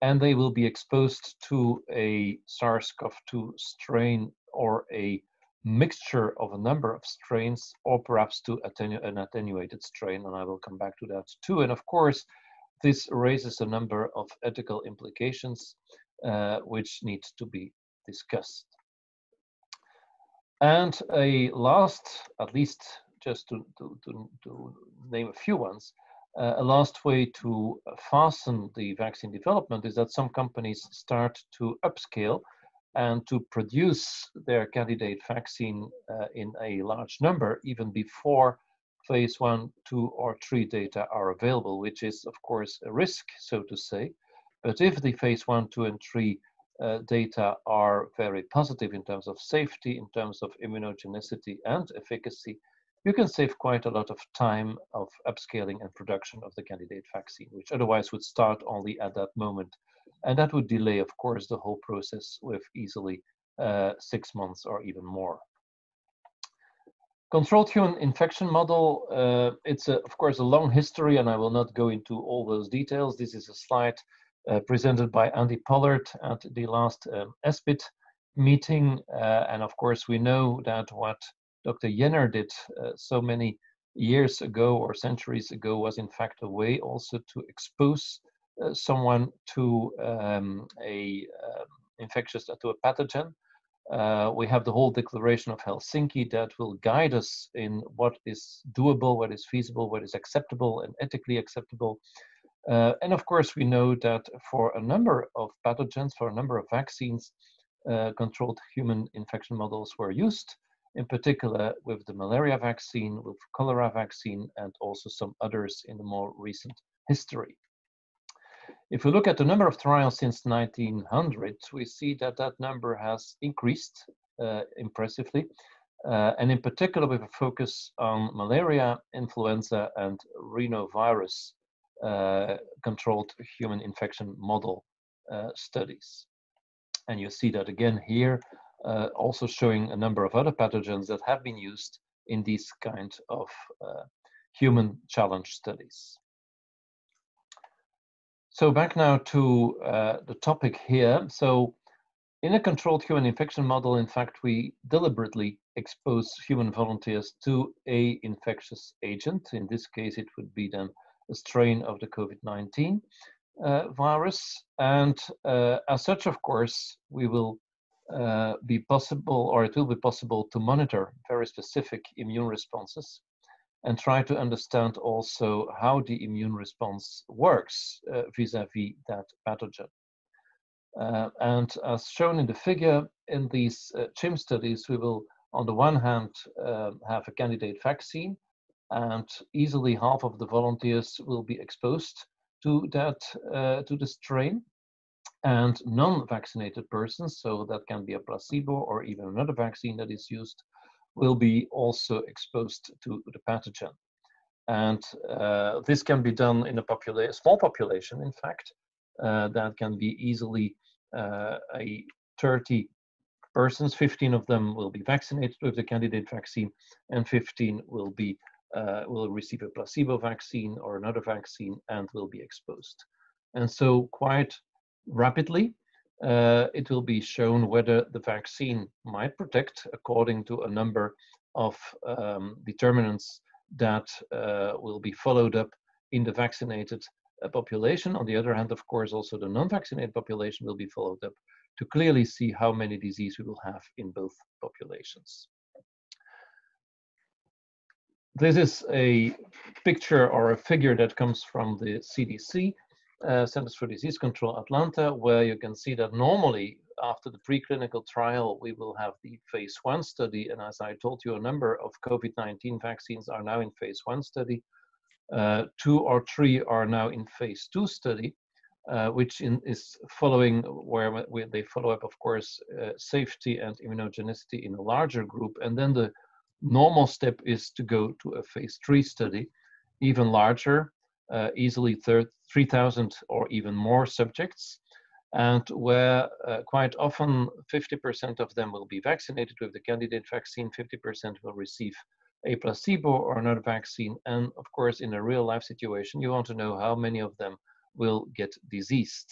and they will be exposed to a SARS-CoV-2 strain or a mixture of a number of strains, or perhaps to attenu an attenuated strain, and I will come back to that too. And of course, this raises a number of ethical implications uh, which need to be discussed. And a last, at least just to, to, to, to name a few ones, uh, a last way to fasten the vaccine development is that some companies start to upscale and to produce their candidate vaccine uh, in a large number even before phase one, two, or three data are available, which is, of course, a risk, so to say. But if the phase one, two, and three uh, data are very positive in terms of safety, in terms of immunogenicity and efficacy, you can save quite a lot of time of upscaling and production of the candidate vaccine, which otherwise would start only at that moment. And that would delay, of course, the whole process with easily uh, six months or even more. Controlled human infection model, uh, it's a, of course a long history and I will not go into all those details. This is a slide presented by Andy Pollard at the last um, ESPID meeting. Uh, and of course we know that what Dr. Jenner did uh, so many years ago or centuries ago was in fact a way also to expose uh, someone to um, a um, infectious, to a pathogen uh, we have the whole Declaration of Helsinki that will guide us in what is doable, what is feasible, what is acceptable and ethically acceptable. Uh, and of course, we know that for a number of pathogens, for a number of vaccines, uh, controlled human infection models were used, in particular with the malaria vaccine, with cholera vaccine, and also some others in the more recent history. If we look at the number of trials since 1900, we see that that number has increased uh, impressively, uh, and in particular with a focus on malaria, influenza, and rhinovirus controlled human infection model uh, studies. And you see that again here, uh, also showing a number of other pathogens that have been used in these kind of uh, human challenge studies. So back now to uh, the topic here. So in a controlled human infection model, in fact, we deliberately expose human volunteers to a infectious agent. In this case, it would be then strain of the COVID-19 uh, virus. And uh, as such, of course, we will uh, be possible, or it will be possible to monitor very specific immune responses and try to understand also how the immune response works uh, vis-a-vis -vis that pathogen. Uh, and as shown in the figure, in these uh, CHIM studies, we will, on the one hand, have a candidate vaccine, and easily half of the volunteers will be exposed to that uh, to the strain, and non-vaccinated persons, so that can be a placebo or even another vaccine that is used, will be also exposed to the pathogen. And uh, this can be done in a popula small population, in fact, uh, that can be easily uh, a 30 persons, 15 of them will be vaccinated with the candidate vaccine, and 15 will be uh, will receive a placebo vaccine or another vaccine and will be exposed. And so quite rapidly, uh, it will be shown whether the vaccine might protect according to a number of um, determinants that uh, will be followed up in the vaccinated uh, population. On the other hand, of course, also the non-vaccinated population will be followed up to clearly see how many disease we will have in both populations. This is a picture or a figure that comes from the CDC uh, Centers for Disease Control Atlanta, where you can see that normally after the preclinical trial, we will have the phase one study. And as I told you, a number of COVID-19 vaccines are now in phase one study. Uh, two or three are now in phase two study, uh, which in, is following where, where, they follow up, of course, uh, safety and immunogenicity in a larger group. And then the normal step is to go to a phase three study, even larger, uh, easily 3,000 or even more subjects, and where uh, quite often 50% of them will be vaccinated with the candidate vaccine, 50% will receive a placebo or another vaccine. And of course, in a real life situation, you want to know how many of them will get diseased.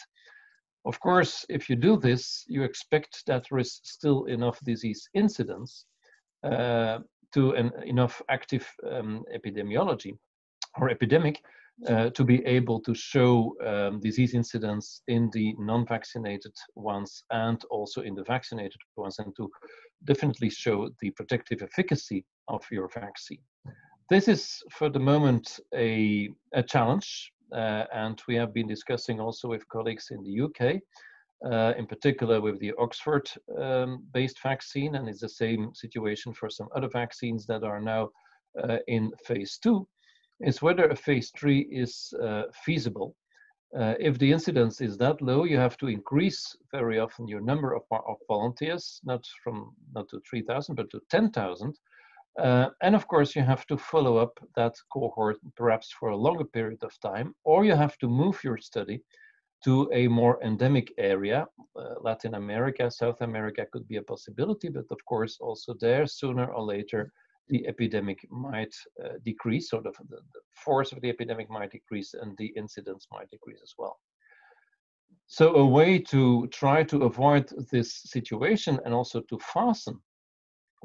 Of course, if you do this, you expect that there is still enough disease incidence uh, to an enough active um, epidemiology or epidemic uh, to be able to show um, disease incidence in the non-vaccinated ones and also in the vaccinated ones and to definitely show the protective efficacy of your vaccine. this is for the moment a, a challenge, uh, and we have been discussing also with colleagues in the UK, uh, in particular with the Oxford-based um, vaccine, and it's the same situation for some other vaccines that are now uh, in phase two, is whether a phase three is uh, feasible. Uh, if the incidence is that low, you have to increase very often your number of, of volunteers, not from not to 3,000, but to 10,000. Uh, and of course, you have to follow up that cohort perhaps for a longer period of time, or you have to move your study to a more endemic area. Uh, Latin America, South America could be a possibility, but of course, also there, sooner or later, the epidemic might uh, decrease, or the, the, the, force of the epidemic might decrease, and the incidence might decrease as well. So a way to try to avoid this situation and also to fasten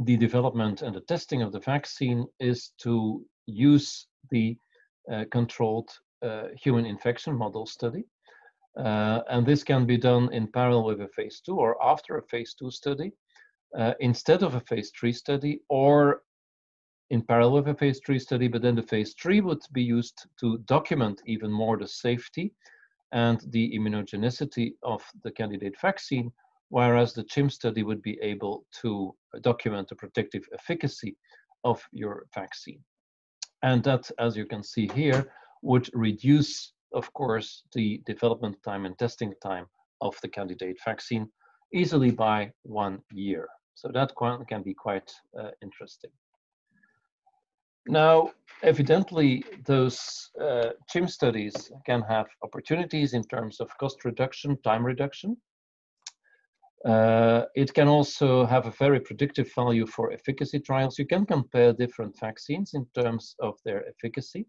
the development and the testing of the vaccine is to use the uh, controlled uh, human infection model study. Uh, and this can be done in parallel with a phase two or after a phase two study, uh, instead of a phase three study, or in parallel with a phase three study, but then the phase three would be used to document even more the safety and the immunogenicity of the candidate vaccine, whereas the CHIM study would be able to document the protective efficacy of your vaccine. And that, as you can see here, would reduce, of course, the development time and testing time of the candidate vaccine easily by one year. So that can be quite uh, interesting. Now, evidently, those uh, CHIM studies can have opportunities in terms of cost reduction, time reduction. Uh, it can also have a very predictive value for efficacy trials. You can compare different vaccines in terms of their efficacy.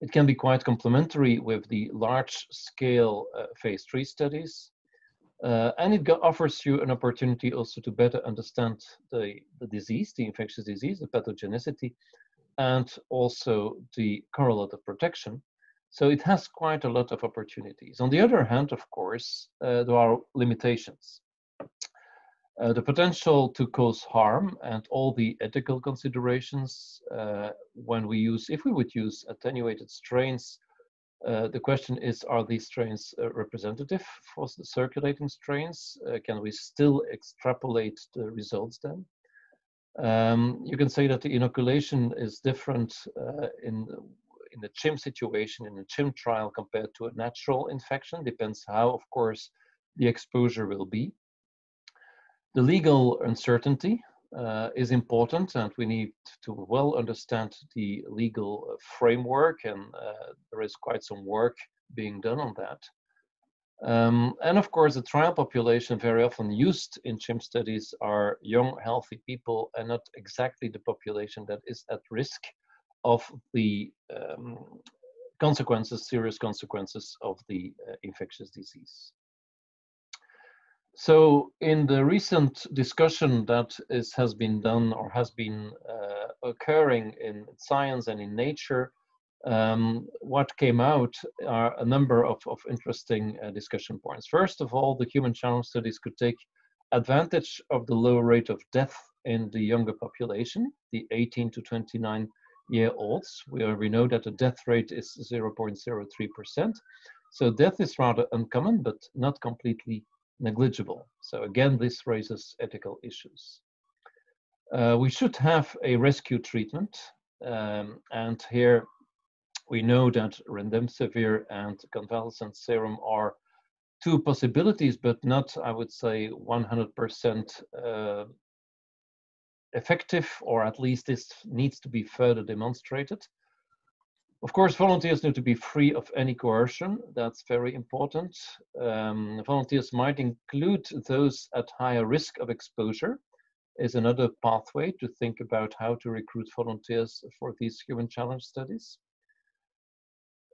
It can be quite complementary with the large scale uh, phase three studies. Uh, and it offers you an opportunity also to better understand the, the disease, the infectious disease, the pathogenicity, and also the correlate of protection. So it has quite a lot of opportunities. On the other hand, of course, uh, there are limitations. Uh, the potential to cause harm and all the ethical considerations uh, when we use, if we would use attenuated strains, uh, the question is, are these strains uh, representative for the circulating strains? Uh, can we still extrapolate the results then? Um, you can say that the inoculation is different in in the CHIM situation, in the CHIM trial, compared to a natural infection. Depends how, of course, the exposure will be. The legal uncertainty uh, is important, and we need to well understand the legal framework, and uh, there is quite some work being done on that. Um, and of course, the trial population very often used in CHIM studies are young, healthy people and not exactly the population that is at risk of the um, consequences, serious consequences of the uh, infectious disease. So in the recent discussion that is, has been done or has been uh, occurring in science and in nature, um, what came out are a number of, of interesting uh, discussion points. First of all, the human challenge studies could take advantage of the low rate of death in the younger population, the 18 to 29 year olds, where we know that the death rate is 0.03%. So death is rather uncommon, but not completely negligible. So again, this raises ethical issues. Uh, we should have a rescue treatment. Um, and here we know that remdesivir and convalescent serum are two possibilities, but not, I would say, 100% uh, effective, or at least this needs to be further demonstrated. Of course, volunteers need to be free of any coercion. That's very important. Um, volunteers might include those at higher risk of exposure is another pathway to think about how to recruit volunteers for these human challenge studies.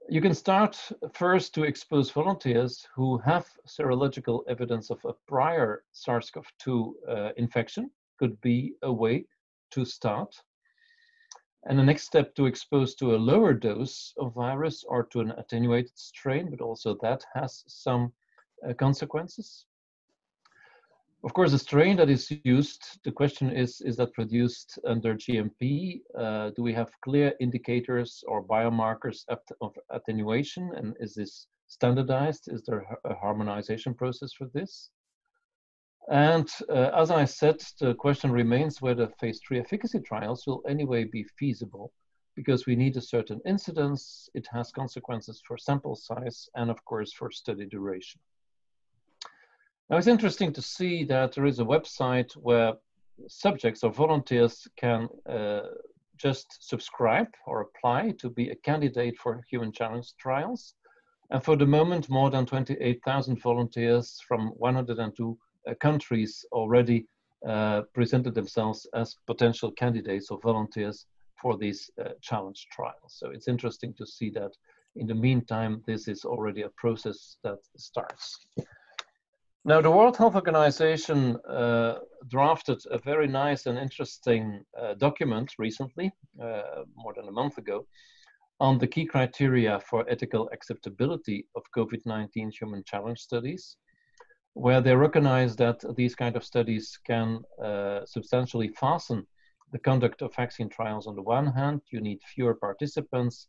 You can start first to expose volunteers who have serological evidence of a prior SARS-CoV-2 uh, infection, could be a way to start. And the next step to expose to a lower dose of virus or to an attenuated strain, but also that has some uh, consequences. Of course, the strain that is used, the question is, is that produced under GMP? Uh, do we have clear indicators or biomarkers of attenuation? And is this standardized? Is there a harmonization process for this? And uh, as I said, the question remains whether phase three efficacy trials will anyway be feasible because we need a certain incidence, it has consequences for sample size, and of course for study duration. Now it's interesting to see that there is a website where subjects or volunteers can uh, just subscribe or apply to be a candidate for human challenge trials. And for the moment, more than 28,000 volunteers from 102 uh, countries already uh, presented themselves as potential candidates or volunteers for these uh, challenge trials. So it's interesting to see that in the meantime, this is already a process that starts. Now, the World Health Organization uh, drafted a very nice and interesting uh, document recently, uh, more than a month ago, on the key criteria for ethical acceptability of COVID-19 human challenge studies, where they recognize that these kind of studies can uh, substantially fasten the conduct of vaccine trials on the one hand, you need fewer participants,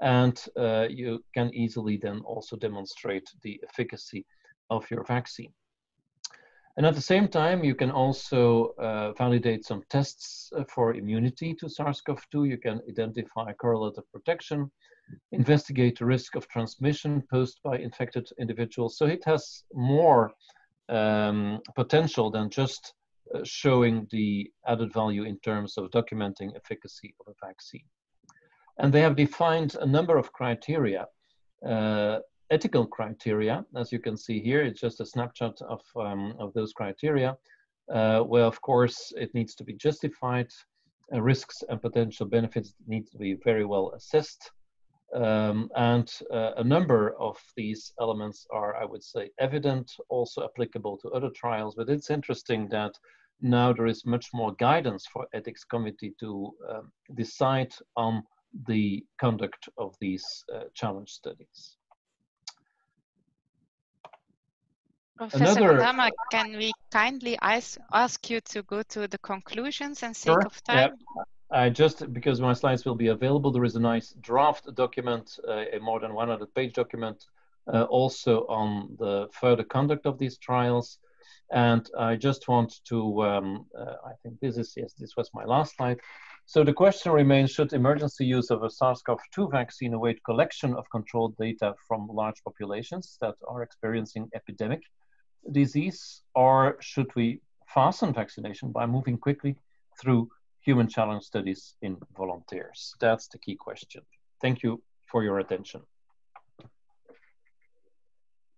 and uh, you can easily then also demonstrate the efficacy of your vaccine. And at the same time, you can also uh, validate some tests uh, for immunity to SARS-CoV-2. You can identify correlative protection, investigate the risk of transmission posed by infected individuals. So it has more um, potential than just uh, showing the added value in terms of documenting efficacy of a vaccine. And they have defined a number of criteria, uh, ethical criteria, as you can see here, it's just a snapshot of, um, of those criteria, uh, where of course it needs to be justified, uh, risks and potential benefits need to be very well assessed, um, and uh, a number of these elements are, I would say, evident, also applicable to other trials. But it's interesting that now there is much more guidance for ethics committee to um, decide on the conduct of these uh, challenge studies. Professor Another, can we kindly ask, ask you to go to the conclusions and sake sure, of time? Yeah. I just, because my slides will be available, there is a nice draft document, uh, a more than 100 page document, uh, also on the further conduct of these trials. And I just want to, um, uh, I think this is, yes, this was my last slide. So the question remains, should emergency use of a SARS-CoV-2 vaccine await collection of controlled data from large populations that are experiencing epidemic disease, or should we fasten vaccination by moving quickly through human challenge studies in volunteers? That's the key question. Thank you for your attention.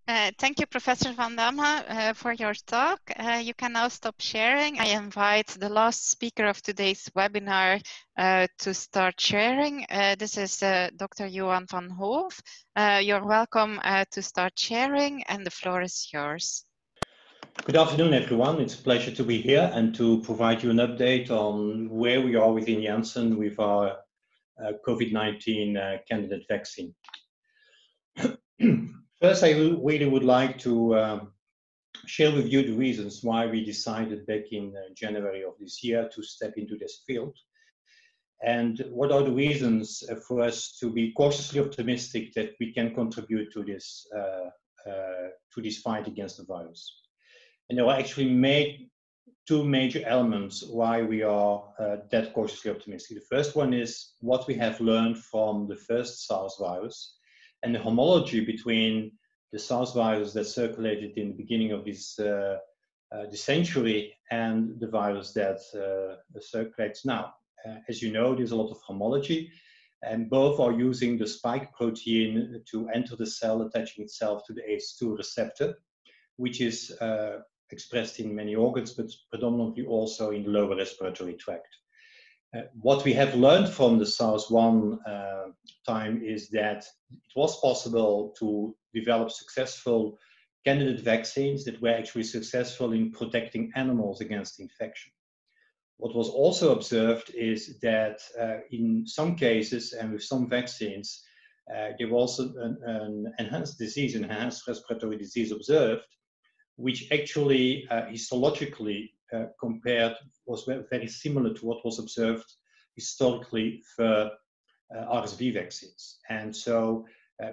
Uh, thank you, Professor Van Damme, uh, for your talk. Uh, you can now stop sharing. I invite the last speaker of today's webinar uh, to start sharing. Uh, this is uh, Dr. Johan van Hoof. you're welcome to start sharing and the floor is yours. Good afternoon, everyone. It's a pleasure to be here and to provide you an update on where we are within Janssen with our uh, COVID-19 uh, candidate vaccine. First, I really would like to um, share with you the reasons why we decided back in uh, January of this year to step into this field. And what are the reasons uh, for us to be cautiously optimistic that we can contribute to this, uh, uh, to this fight against the virus? And there are actually made two major elements why we are uh, that cautiously optimistic. The first one is what we have learned from the first SARS virus and the homology between the SARS virus that circulated in the beginning of this, uh, uh, the century and the virus that uh, circulates now. Uh, as you know, there's a lot of homology and both are using the spike protein to enter the cell, attaching itself to the ACE2 receptor, which is uh, expressed in many organs, but predominantly also in the lower respiratory tract. Uh, what we have learned from the SARS-1 uh, time is that it was possible to develop successful candidate vaccines that were actually successful in protecting animals against infection. What was also observed is that uh, in some cases and with some vaccines, uh, there was an, an enhanced disease, enhanced respiratory disease observed, which actually uh, histologically uh, compared was very similar to what was observed historically for uh, RSV vaccines. And so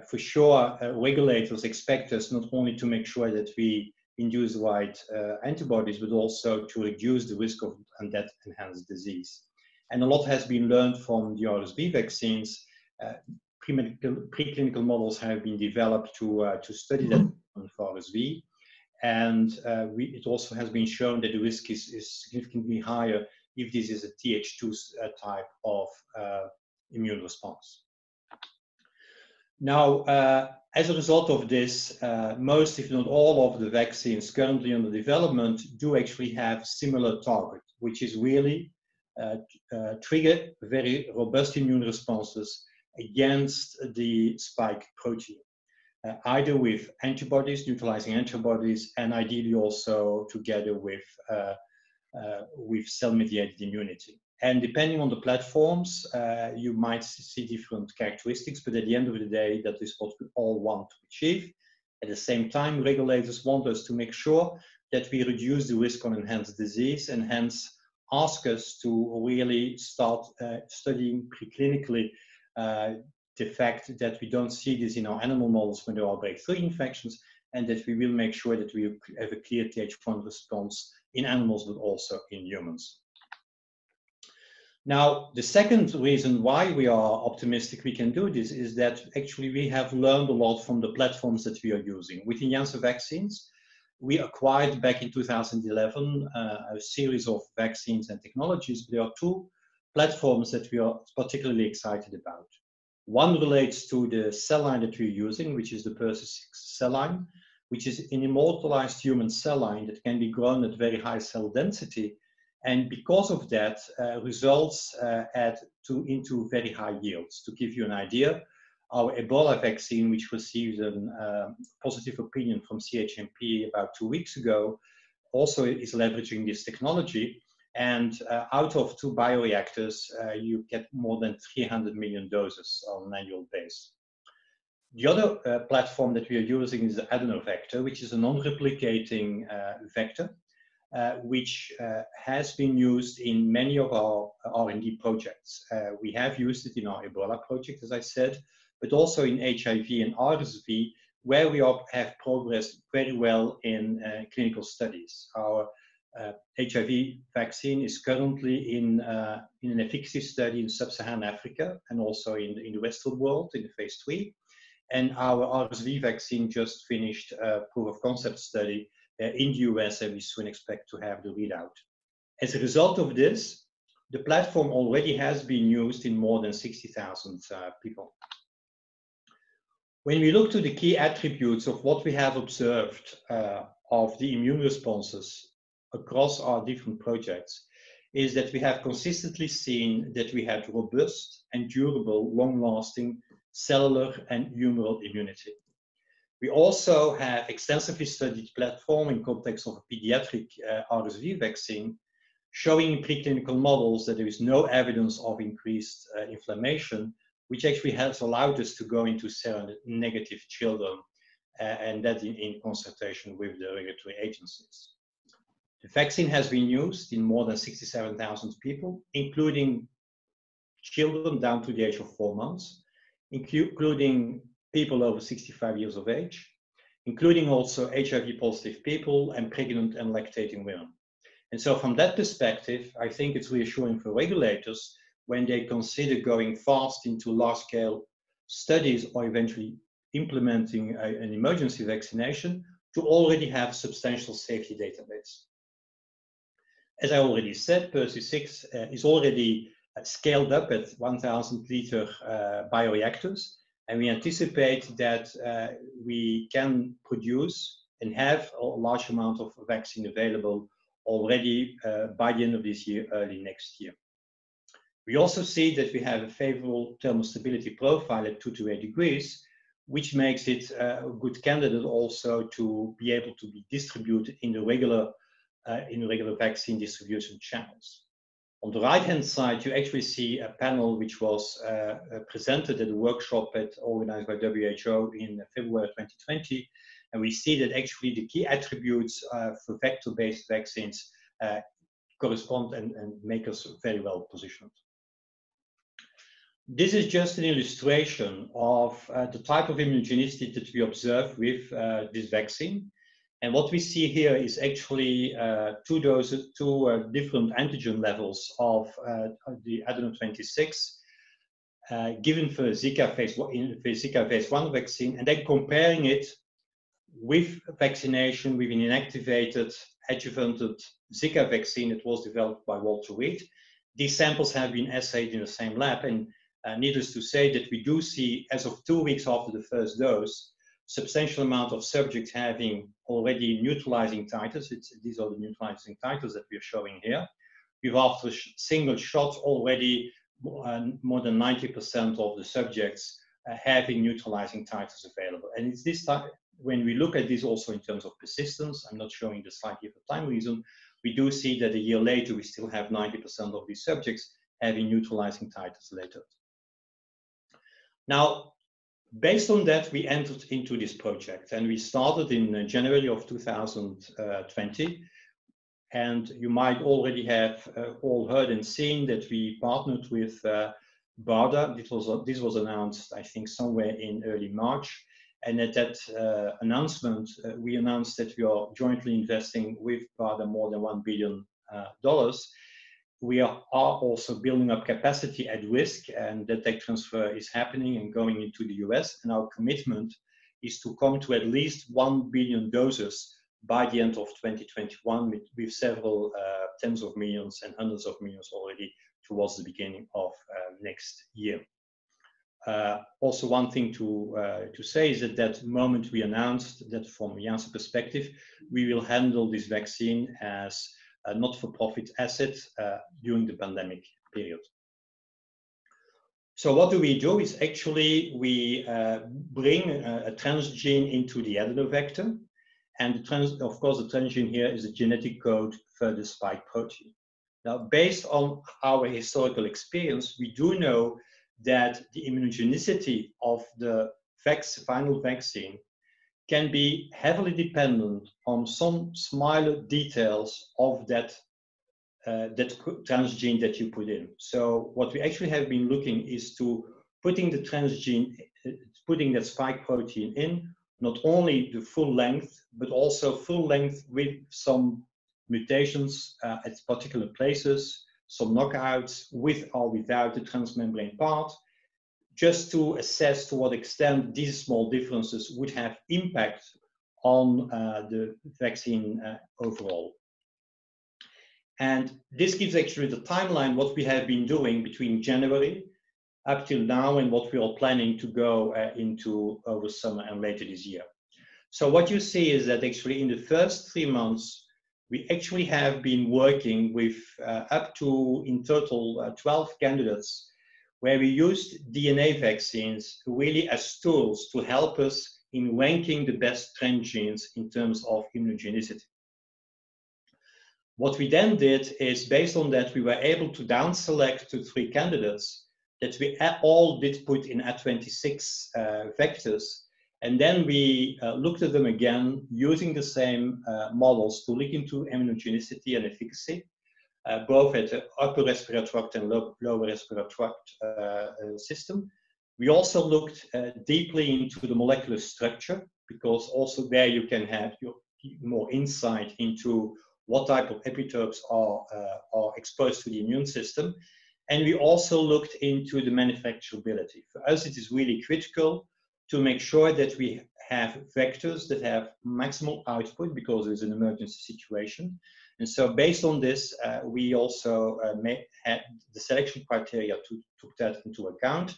for sure, regulators expect us not only to make sure that we induce the right uh, antibodies, but also to reduce the risk of and that enhanced disease. And a lot has been learned from the RSV vaccines. Uh, preclinical models have been developed to, uh, to study that for RSV. And uh, we, it also has been shown that the risk is, is significantly higher if this is a Th2 uh, type of uh, immune response. Now, uh, as a result of this, uh, most, if not all, of the vaccines currently under development do actually have similar target, which is really uh, uh trigger very robust immune responses against the spike protein, uh, either with antibodies, neutralizing antibodies, and ideally also together with, uh, with cell-mediated immunity. And depending on the platforms, uh, you might see different characteristics, but at the end of the day, that is what we all want to achieve. At the same time, regulators want us to make sure that we reduce the risk on enhanced disease and hence ask us to really start uh, studying preclinically uh, the fact that we don't see this in our animal models when there are breakthrough infections and that we will make sure that we have a clear Th1 response in animals but also in humans. Now, the second reason why we are optimistic we can do this is that actually we have learned a lot from the platforms that we are using. Within Janssen Vaccines, we acquired back in 2011 uh, a series of vaccines and technologies. There are two platforms that we are particularly excited about. One relates to the cell line that we're using, which is the PER.C6 cell line, which is an immortalized human cell line that can be grown at very high cell density and because of that, uh, results uh, add to, into very high yields. To give you an idea, our Ebola vaccine, which received a uh, positive opinion from CHMP about two weeks ago, also is leveraging this technology. And uh, out of two bioreactors, uh, you get more than 300 million doses on an annual base. The other uh, platform that we are using is the adenovector, which is a non-replicating vector uh, which uh, has been used in many of our R&D projects. Uh, we have used it in our Ebola project, as I said, but also in HIV and RSV, where we are, have progressed very well in uh, clinical studies. Our HIV uh, vaccine is currently in, uh, in an efficacy study in sub-Saharan Africa and also in, in the Western world in phase three. And our RSV vaccine just finished a proof of concept study uh, in the US, and we soon expect to have the readout. As a result of this, the platform already has been used in more than 60,000 uh, people. When we look to the key attributes of what we have observed uh, of the immune responses across our different projects, is that we have consistently seen that we had robust and durable, long-lasting cellular and humoral immunity. We also have extensively studied platform in context of a pediatric uh, RSV vaccine, showing in preclinical models that there is no evidence of increased uh, inflammation, which actually has allowed us to go into seronegative children, uh, and that in, in consultation with the regulatory agencies. The vaccine has been used in more than 67,000 people, including children down to the age of four months, including people over 65 years of age, including also HIV positive people and pregnant and lactating women. And so from that perspective, I think it's reassuring for regulators when they consider going fast into large scale studies or eventually implementing a, an emergency vaccination to already have substantial safety database. As I already said, PER.C6 uh, is already uh, scaled up at 1,000 liter uh, bioreactors and we anticipate that we can produce and have a large amount of vaccine available already by the end of this year, early next year. We also see that we have a favorable thermostability profile at 2 to 8 degrees, which makes it a good candidate also to be able to be distributed in the regular, uh, in regular vaccine distribution channels. On the right-hand side, you actually see a panel which was uh, uh presented at a workshop at, organized by WHO in February 2020. And we see that actually the key attributes uh, for vector-based vaccines uh, correspond and, and make us very well positioned. This is just an illustration of uh, the type of immunogenicity that we observe with uh, this vaccine. And what we see here is actually uh, two doses, two uh, different antigen levels of uh, the adeno 26 uh, given for Zika phase one, Zika phase one vaccine, and then comparing it with vaccination with an inactivated adjuvanted Zika vaccine that was developed by Walter Reed. These samples have been assayed in the same lab, and uh, needless to say that we do see, as of two weeks after the first dose, substantial amount of subjects having already neutralizing titers. It's, these are the neutralizing titers that we're showing here. We've after single shots already uh, more than 90% of the subjects uh, having neutralizing titers available. And it's this time, when we look at this also in terms of persistence, I'm not showing the slide here for time reason, we do see that a year later we still have 90% of these subjects having neutralizing titers later. Now, based on that, we entered into this project and we started in uh, January of 2020. And you might already have uh, all heard and seen that we partnered with uh, BARDA. This was, this was announced, I think, somewhere in early March. And at that uh, announcement, uh, we announced that we are jointly investing with BARDA more than $1 billion. We are, are, also building up capacity at risk, and that tech transfer is happening and going into the US. And our commitment is to come to at least 1 billion doses by the end of 2021 with, with several uh, tens of millions and hundreds of millions already towards the beginning of uh, next year. Uh, also, one thing to uh, to say is that that moment we announced that from Janssen perspective, we will handle this vaccine as not-for-profit asset uh, during the pandemic period. So what do we do is actually we uh, bring a, a transgene into the adenovector and trans, of course, the transgene here is the genetic code for the spike protein. Now, based on our historical experience, we do know that the immunogenicity of the vac final vaccine can be heavily dependent on some smaller details of that uh, that transgene that you put in. So what we actually have been looking is to putting the transgene, uh, putting that spike protein in not only the full length, but also full length with some mutations uh, at particular places, some knockouts with or without the transmembrane part, just to assess to what extent these small differences would have impact on uh, the vaccine uh, overall. And this gives actually the timeline what we have been doing between January up till now and what we are planning to go uh, into over summer and later this year. So what you see is that actually in the first three months, we actually have been working with uh, up to in total uh, 12 candidates where we used DNA vaccines really as tools to help us in ranking the best transgenes in terms of immunogenicity. What we then did is based on that, we were able to down select to three candidates that we all did put in A26 uh, vectors. And then we uh, looked at them again using the same uh, models to look into immunogenicity and efficacy, both at the upper respiratory tract and low, lower respiratory tract uh, uh, system. We also looked deeply into the molecular structure because also there you can have your, more insight into what type of epitopes are, are exposed to the immune system and we also looked into the manufacturability. For us, it is really critical to make sure that we have vectors that have maximal output because it's an emergency situation. And so based on this, uh, we also uh, had the selection criteria to took that into account.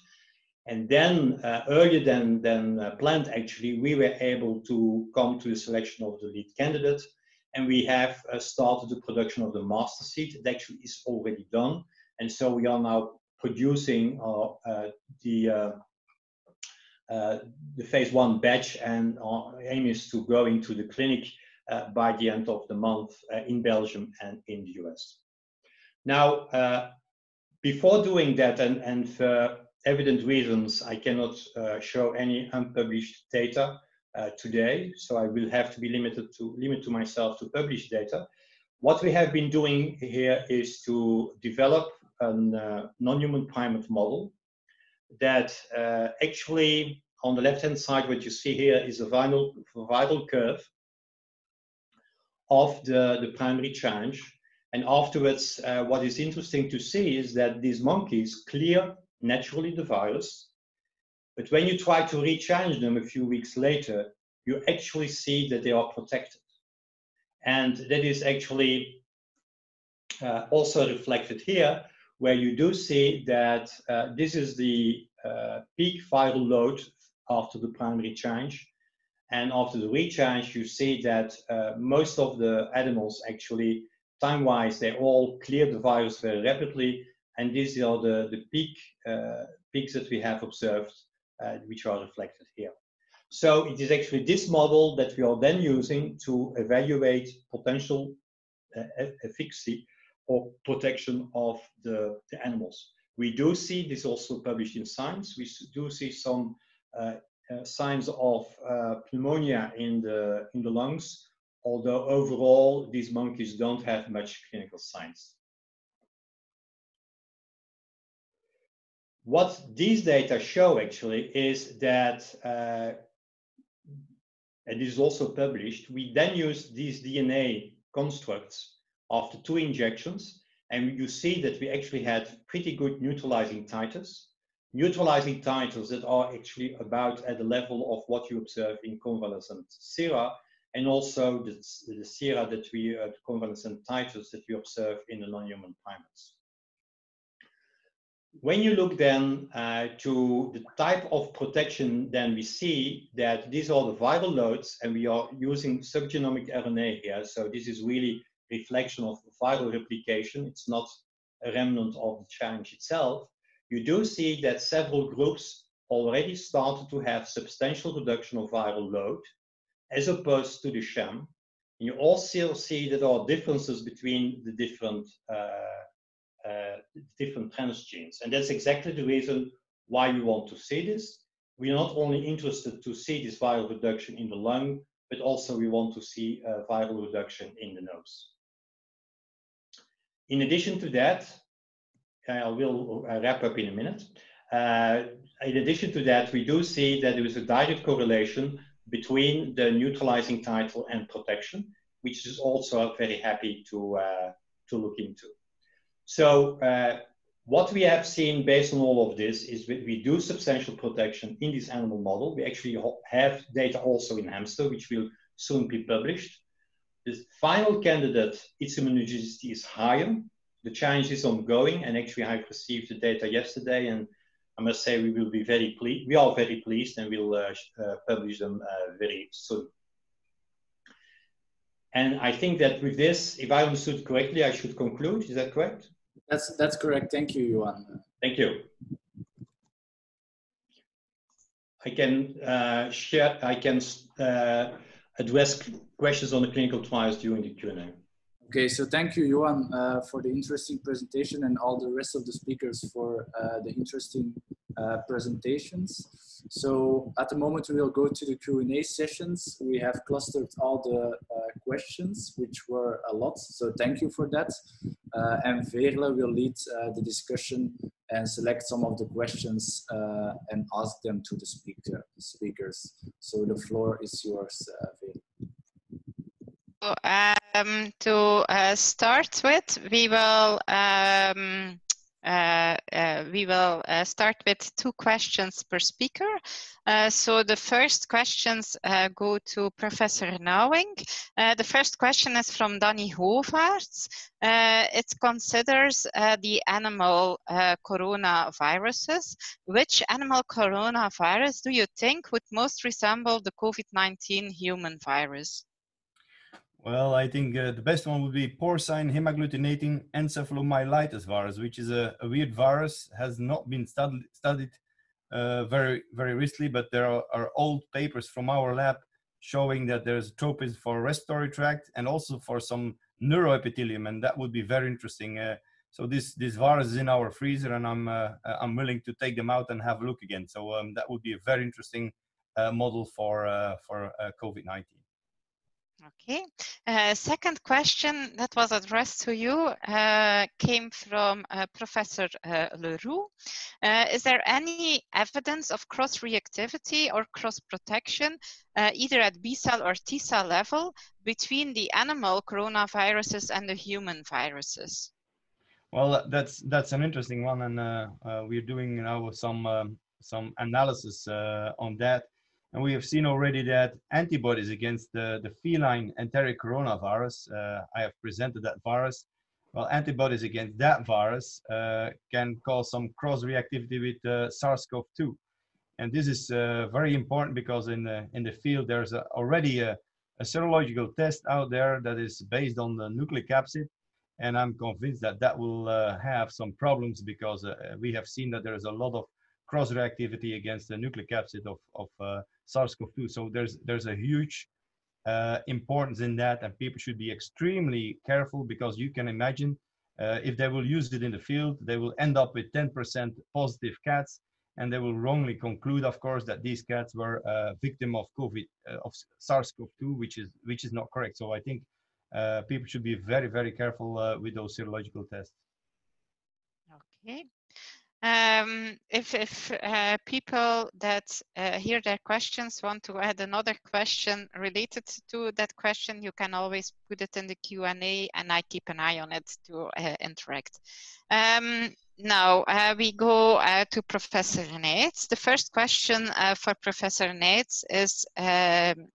And then uh, earlier than, than uh, planned, actually, we were able to come to the selection of the lead candidate. And we have uh, started the production of the master seed. It actually is already done. And so we are now producing uh, the the phase one batch, and our aim is to go into the clinic by the end of the month in Belgium and in the US. Now, before doing that, and, and for evident reasons, I cannot uh, show any unpublished data uh, today, so I will have to be limited to limit to myself to publish data. What we have been doing here is to develop a uh, non-human primate model that uh, actually on the left-hand side, what you see here is a vital, vital curve of the, the primary change. And afterwards, uh, what is interesting to see is that these monkeys clear naturally the virus. But when you try to rechange them a few weeks later, you actually see that they are protected. And that is actually uh, also reflected here, where you do see that uh, this is the uh, peak viral load after the primary change. And after the rechange, you see that uh, most of the animals actually, time-wise, they all clear the virus very rapidly. And these are the, the peak uh, peaks that we have observed, uh, which are reflected here. So it is actually this model that we are then using to evaluate potential uh, efficacy or protection of the, the animals. We do see this also published in Science. We do see some uh, signs of uh, pneumonia in the in the lungs, although overall these monkeys don't have much clinical signs. What these data show actually is that uh, and this is also published, we then use these DNA constructs after two injections, and you see that we actually had pretty good neutralizing titers, neutralizing titers that are actually about at the level of what you observe in convalescent sera, and also the, the sera that we, uh, convalescent titers that we observe in the non-human primates. When you look then uh, to the type of protection, then we see that these are the viral loads, and we are using subgenomic RNA here. So this is really reflection of viral replication. It's not a remnant of the challenge itself. You do see that several groups already started to have substantial reduction of viral load, as opposed to the sham. And you also see that there are differences between the different uh, uh, different transgenes. And that's exactly the reason why we want to see this. We're not only interested to see this viral reduction in the lung, but also we want to see a viral reduction in the nose. In addition to that, I will wrap up in a minute. Uh, in addition to that, we do see that there is a direct correlation between the neutralizing title and protection, which is also very happy to, uh, to look into. So uh, what we have seen based on all of this is we, we, do substantial protection in this animal model. We actually have data also in hamster, which will soon be published. The final candidate, its immunogenicity is higher. The challenge is ongoing, and actually I've received the data yesterday, and I must say we will be very pleased. We are very pleased, and we'll uh, uh, publish them uh, very soon. And I think that with this, if I understood correctly, I should conclude. Is that correct? That's that's correct. Thank you, Johan. Thank you. I can uh, share. I can uh, address questions on the clinical trials during the Q&A. Okay, so thank you, Johan, uh, for the interesting presentation and all the rest of the speakers for uh, the interesting uh, presentations. So at the moment, we will go to the Q&A sessions. We have clustered all the uh, questions, which were a lot, so thank you for that. Uh, and Veerle will lead uh, the discussion and select some of the questions and ask them to the speaker, speakers. So the floor is yours, Veerle. Um, to uh, start with, we will um, uh, uh, we will uh, start with two questions per speaker. Uh, so the first questions uh, go to Professor Nouwing. the first question is from Danny Hovaerts. it considers the animal coronaviruses. Which animal coronavirus do you think would most resemble the COVID-19 human virus? Well, I think uh, the best one would be porcine hemagglutinating encephalomyelitis virus, which is a, a weird virus, has not been studied, studied uh, very, very recently, but there are, are, old papers from our lab showing that there's tropism for respiratory tract and also for some neuroepithelium, and that would be very interesting. Uh, so this, this virus is in our freezer, and I'm, uh, I'm willing to take them out and have a look again. So um, that would be a very interesting model for, for COVID-19. Okay. Uh, second question that was addressed to you uh, came from uh, Professor Leroux. is there any evidence of cross-reactivity or cross-protection, either at B cell or T cell level, between the animal coronaviruses and the human viruses? Well, that's that's an interesting one, and uh, uh, we're doing now some um, some analysis uh, on that. And we have seen already that antibodies against the, the feline enteric coronavirus, I have presented that virus. Well, antibodies against that virus can cause some cross-reactivity with SARS-CoV-2. And this is very important because in the, in the field there's a, already a, a serological test out there that is based on the nucleocapsid and I'm convinced that that will uh, have some problems because uh, we have seen that there is a lot of cross-reactivity against the nucleocapsid of, of uh, SARS-CoV-2. So there's there's a huge uh, importance in that, and people should be extremely careful because you can imagine uh, if they will use it in the field, they will end up with 10% positive cats, and they will wrongly conclude, of course, that these cats were a victim of COVID of SARS-CoV-2, which is which is not correct. So I think uh, people should be very, very careful uh, with those serological tests. Okay. Um, if if uh, people that uh, hear their questions want to add another question related to that question, you can always put it in the Q&A and I keep an eye on it to uh, interact. Um, now uh, we go uh, to Professor Neyts. The first question uh, for Professor Neyts is um,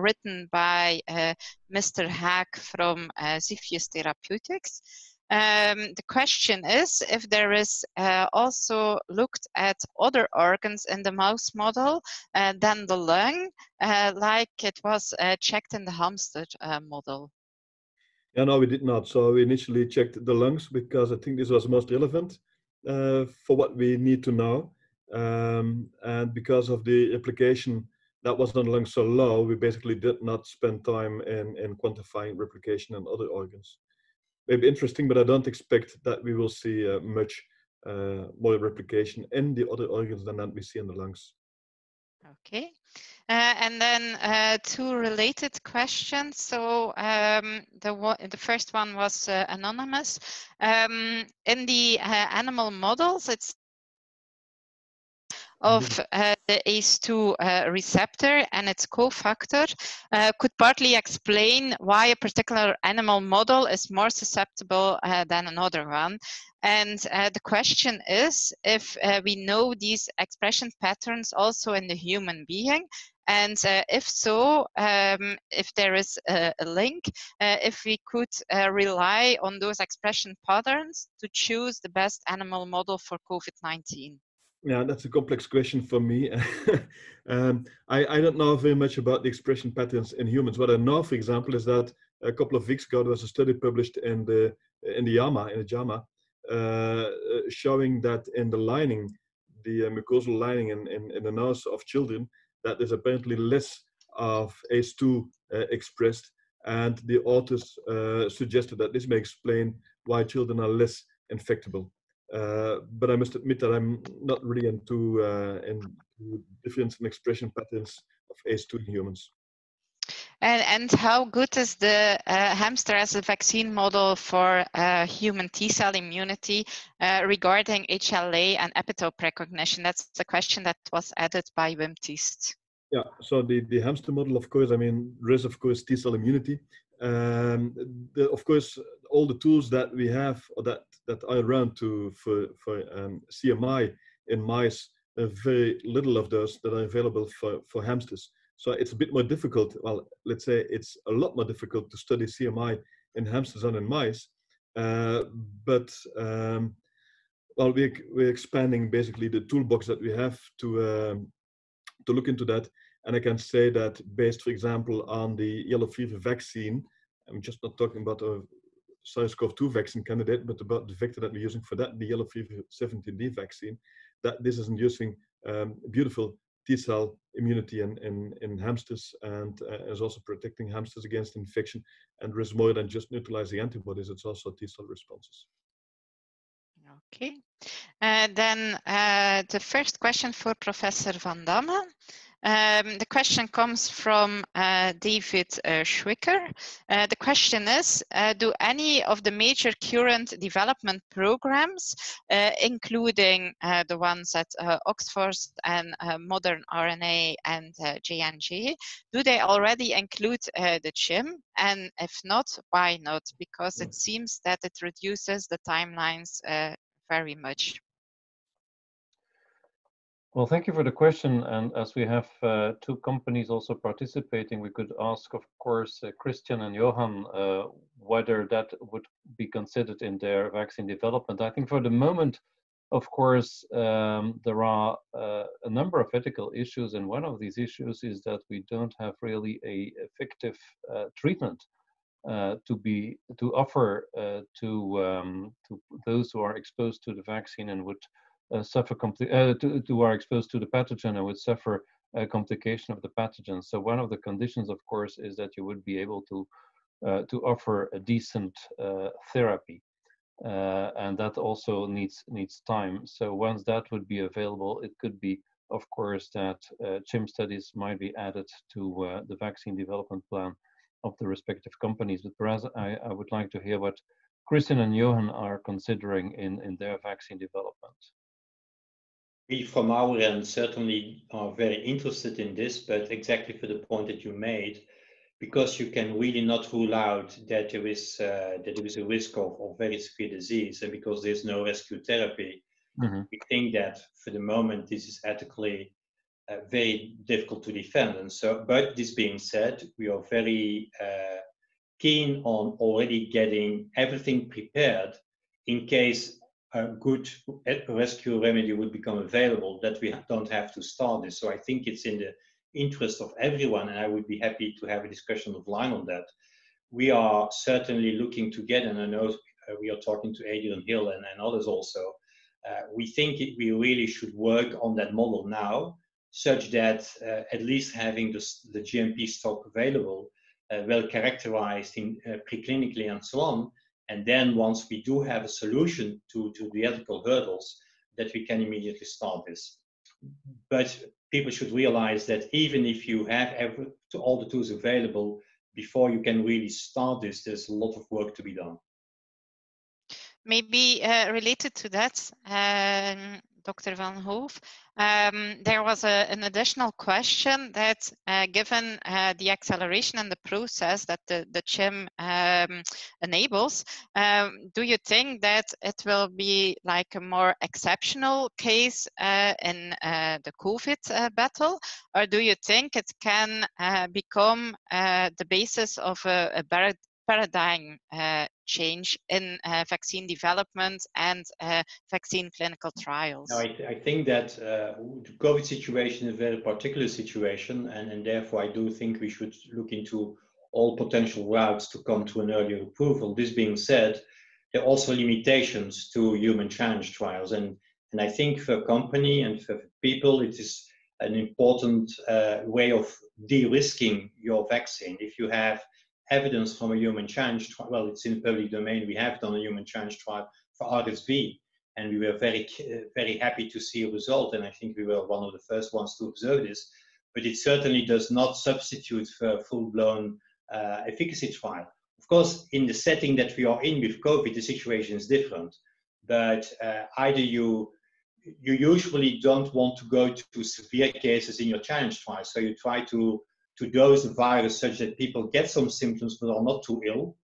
written by Mr. Haak from Ziphius Therapeutics. Um, the question is if there is also looked at other organs in the mouse model than the lung, like it was checked in the hamster model. Yeah, no, we did not. So we initially checked the lungs because I think this was most relevant uh, for what we need to know. Um, and because of the application that was on lungs so low, we basically did not spend time in, in quantifying replication in other organs. Maybe interesting, but I don't expect that we will see uh, much uh, more replication in the other organs than that we see in the lungs. Okay. Uh, and then uh, two related questions. So um, the the first one was uh, anonymous. Um, in the uh, animal models, it's of mm-hmm. uh, the ACE2 uh, receptor and its cofactor uh, could partly explain why a particular animal model is more susceptible uh, than another one. And uh, the question is if uh, we know these expression patterns also in the human being, and uh, if so, um, if there is a, a link, uh, if we could uh, rely on those expression patterns to choose the best animal model for COVID-19. Yeah, that's a complex question for me. um, I, I, don't know very much about the expression patterns in humans. What I know, for example, is that a couple of weeks ago there was a study published in the in the JAMA in the JAMA uh, showing that in the lining, the uh, mucosal lining in, in, in, the nose of children, that there's apparently less of ACE2 uh, expressed. And the authors suggested that this may explain why children are less infectable. Uh, but I must admit that I'm not really into, uh, into difference in expression patterns of ACE2 in humans. And, and how good is the uh, hamster as a vaccine model for uh, human T cell immunity uh, regarding HLA and epitope recognition? That's the question that was added by Wim Tiest. Yeah, so the, the hamster model, of course, I mean, there is, of course, T cell immunity. Um, the, of course, all the tools that we have that, that are around to for, for um, CMI in mice, very little of those that are available for, for hamsters. So it's a bit more difficult. Well, let's say it's a lot more difficult to study CMI in hamsters than in mice. Uh, but um, well, we're, we're expanding basically the toolbox that we have to um, to look into that. And I can say that based, for example, on the yellow fever vaccine, I'm just not talking about a SARS-CoV-2 vaccine candidate, but about the vector that we're using for that, the yellow fever 17D vaccine, that this is inducing um, beautiful T cell immunity in, in, in hamsters and uh, is also protecting hamsters against infection. And there is more than just neutralizing antibodies, it's also T cell responses. Okay. Uh, then uh, the first question for Professor Van Damme. Um, the question comes from uh, David uh, Schwicker. Uh, the question is, uh, do any of the major current development programs, uh, including uh, the ones at Oxford and Modern RNA and JNJ, do they already include the CHIM? And if not, why not? Because it seems that it reduces the timelines very much. Well, thank you for the question. And as we have uh, two companies also participating, we could ask, of course, uh, Christian and Johan, uh, whether that would be considered in their vaccine development. I think for the moment, of course, um, there are uh, a number of ethical issues, and one of these issues is that we don't have really a effective uh, treatment uh, to be to offer to um, to those who are exposed to the vaccine and would suffer compli- uh, to, to are exposed to the pathogen and would suffer a complication of the pathogen. So one of the conditions, of course, is that you would be able to uh, to offer a decent uh, therapy, uh, and that also needs needs time. So once that would be available, it could be, of course, that uh, CHIM studies might be added to the vaccine development plan of the respective companies. But perhaps I, I would like to hear what Christian and Johan are considering in in their vaccine development we from our end certainly are very interested in this, but exactly for the point that you made, because you can really not rule out that there is uh, that there is a risk of, of very severe disease, and because there's no rescue therapy, mm-hmm. we think that for the moment this is ethically uh, very difficult to defend. And so, but this being said, we are very uh, keen on already getting everything prepared in case a good rescue remedy would become available, that we don't have to start this. So I think it's in the interest of everyone, and I would be happy to have a discussion offline on that. We are certainly looking to get, and I know uh, we are talking to Adrian Hill and, and others also. Uh, we think it, we really should work on that model now, such that uh, at least having the, the GMP stock available, uh, well characterized in uh, preclinically and so on, and then once we do have a solution to, to the ethical hurdles, that we can immediately start this. But people should realize that even if you have every, all the tools available before you can really start this, there's a lot of work to be done. Maybe uh, related to that, um, Dr. Van Hoof. Um, there was a, an additional question that uh, given uh, the acceleration and the process that the, the CHIM um, enables, um, do you think that it will be like a more exceptional case uh, in uh, the COVID uh, battle? Or do you think it can uh, become the basis of a, a better paradigm uh, change in uh, vaccine development and uh, vaccine clinical trials? I, th I think that the COVID situation is a very particular situation, and, and therefore I do think we should look into all potential routes to come to an earlier approval. This being said, there are also limitations to human challenge trials, and, and I think for a company and for people, it is an important uh, way of de-risking your vaccine. If you have evidence from a human challenge trial. Well, it's in the public domain. We have done a human challenge trial for RSV, and we were very, very happy to see a result. And I think we were one of the first ones to observe this. But it certainly does not substitute for a full-blown uh, efficacy trial. Of course, in the setting that we are in with COVID, the situation is different. But uh, either you you usually don't want to go to severe cases in your challenge trial, so you try to to dose the virus such that people get some symptoms but are not too ill.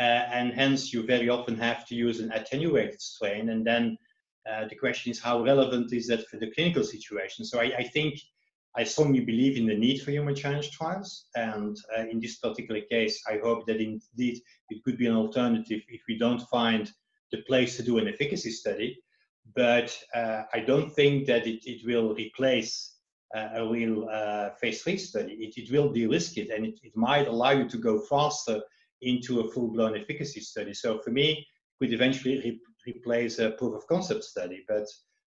Uh, and hence, you very often have to use an attenuated strain. And then uh, the question is, how relevant is that for the clinical situation? So I, I think I strongly believe in the need for human challenge trials. And uh, in this particular case, I hope that indeed it could be an alternative if we don't find the place to do an efficacy study. But uh, I don't think that it, it will replace a real uh, phase three study. It, it will de-risk it and it, it might allow you to go faster into a full-blown efficacy study. So for me, it could eventually re replace a proof of concept study, but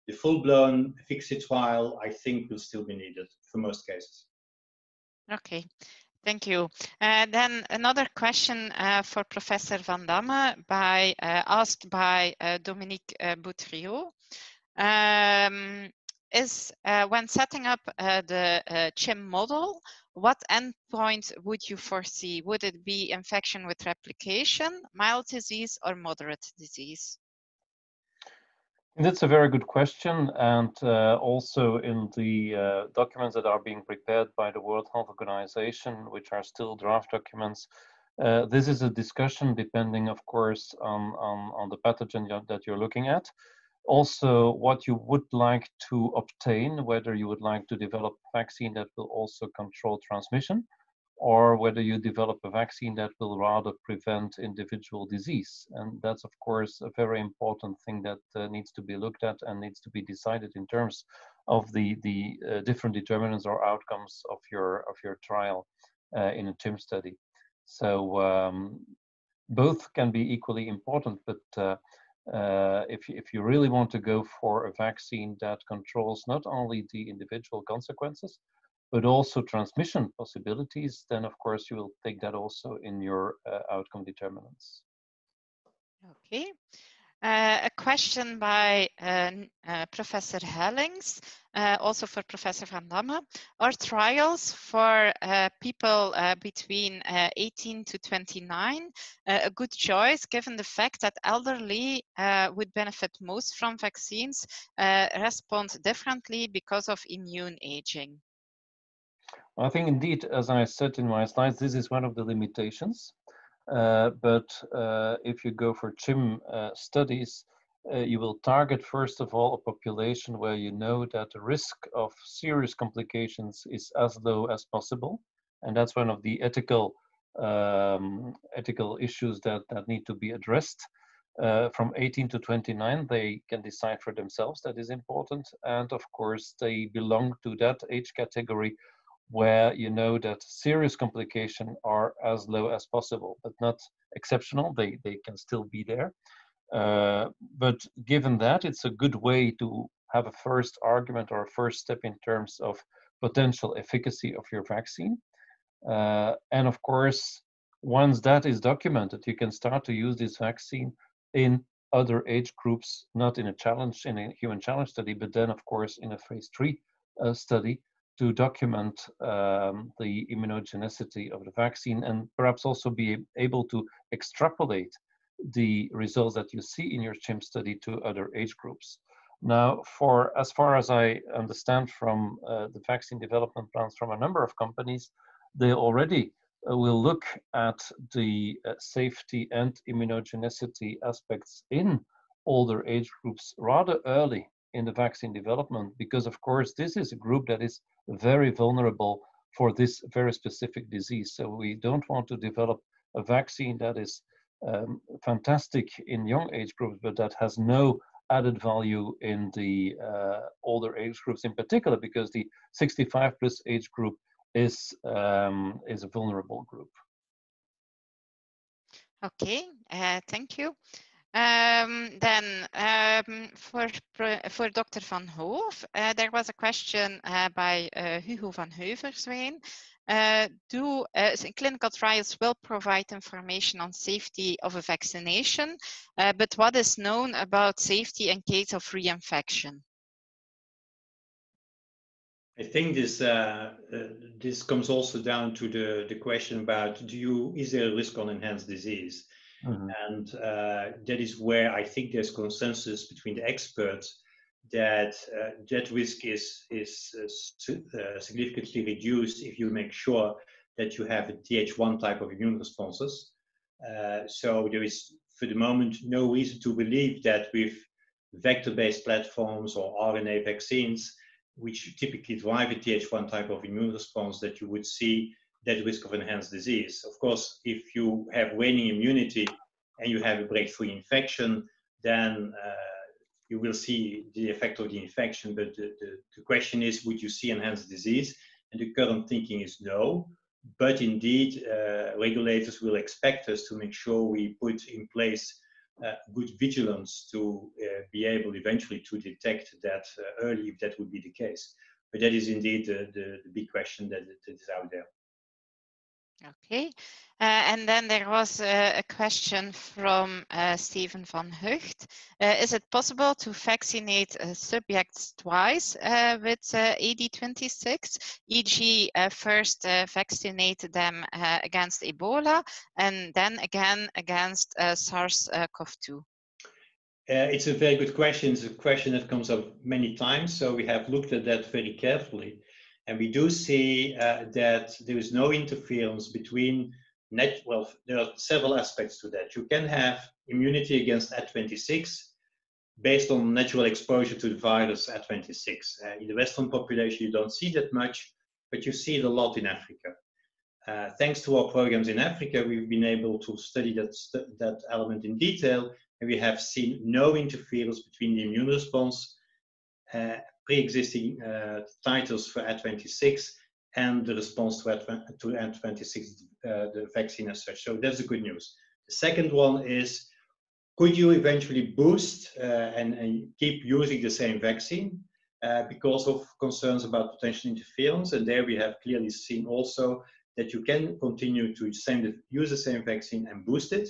the full-blown efficacy trial, I think, will still be needed for most cases. Okay, thank you. Uh, then another question uh, for Professor Van Damme by, uh, asked by uh, Dominique uh, Boutriot. Um, is uh, when setting up uh, the uh, CHIM model, what endpoint would you foresee? Would it be infection with replication, mild disease, or moderate disease? That's a very good question. And uh, also in the uh, documents that are being prepared by the World Health Organization, which are still draft documents, uh, this is a discussion depending, of course, on, on, on the pathogen that you're looking at. Also, what you would like to obtain, whether you would like to develop a vaccine that will also control transmission, or whether you develop a vaccine that will rather prevent individual disease. And that's, of course, a very important thing that uh, needs to be looked at and needs to be decided in terms of the, the uh, different determinants or outcomes of your, of your trial uh, in a CHIM study. So um, both can be equally important, but uh, if, if you really want to go for a vaccine that controls not only the individual consequences, but also transmission possibilities, then of course you will take that also in your uh, outcome determinants. Okay. Uh, a question by uh, uh, Professor Hellings, uh, also for Professor Van Damme. Are trials for uh, people uh, between 18 to 29 a good choice given the fact that elderly would benefit most from vaccines respond differently because of immune aging? I think indeed, as I said in my slides, this is one of the limitations. Uh, but uh, if you go for CHIM uh, studies, you will target first of all a population where you know that the risk of serious complications is as low as possible. And that's one of the ethical um, ethical issues that, that need to be addressed. Uh, from 18 to 29, they can decide for themselves, that is important. And of course, they belong to that age category where you know that serious complications are as low as possible, but not exceptional. They, they can still be there. Uh, but given that, it's a good way to have a first argument or a first step in terms of potential efficacy of your vaccine. Uh, and of course, once that is documented, you can start to use this vaccine in other age groups, not in a challenge, in a human challenge study, but then of course in a phase three uh, study to document um, the immunogenicity of the vaccine and perhaps also be able to extrapolate the results that you see in your CHIM study to other age groups. Now, for as far as I understand from uh, the vaccine development plans from a number of companies, they already uh, will look at the uh, safety and immunogenicity aspects in older age groups rather early in the vaccine development because of course this is a group that is very vulnerable for this very specific disease. So we don't want to develop a vaccine that is um, fantastic in young age groups, but that has no added value in the uh, older age groups in particular, because the 65 plus age group is um, is a vulnerable group. Okay, uh, thank you. Um, then um, for, for Dr. Van Hoof, uh, there was a question uh, by uh, Hugo van Heuversween. Uh, do uh, clinical trials will provide information on safety of a vaccination, uh, but what is known about safety in case of reinfection? I think this this comes also down to the the question about do you is there a risk on enhanced disease? Mm-hmm. And uh, that is where I think there's consensus between the experts that uh, that risk is is uh, uh significantly reduced if you make sure that you have a Th1 type of immune responses. Uh, so there is, for the moment, no reason to believe that with vector-based platforms or RNA vaccines, which typically drive a Th1 type of immune response, that you would see that risk of enhanced disease. Of course, if you have waning immunity and you have a breakthrough infection, then uh, you will see the effect of the infection. But the, the, the, question is, would you see enhanced disease? And the current thinking is no. But indeed, uh, regulators will expect us to make sure we put in place uh, good vigilance to uh, be able eventually to detect that uh, early if that would be the case. But that is indeed the, the, big question that, that is out there. Okay, uh, and then there was a, a question from uh, Stephen van Hucht. Uh, is it possible to vaccinate uh, subjects twice uh, with uh, AD26, e.g. first vaccinate them against Ebola and then again against SARS-CoV-2? it's a very good question. It's a question that comes up many times, so we have looked at that very carefully. And we do see uh, that there is no interference between net, well, there are several aspects to that. You can have immunity against Ad26 based on natural exposure to the virus Ad26. Uh, in the Western population, you don't see that much, but you see it a lot in Africa. Uh, thanks to our programs in Africa, we've been able to study that, st that element in detail, and we have seen no interference between the immune response uh, pre-existing uh, titers for Ad26 and the response to, Ad, to Ad26, uh, the vaccine as such. So that's the good news. The second one is, could you eventually boost uh, and, and, keep using the same vaccine uh, because of concerns about potential interference? And there we have clearly seen also that you can continue to use the same vaccine and boost it.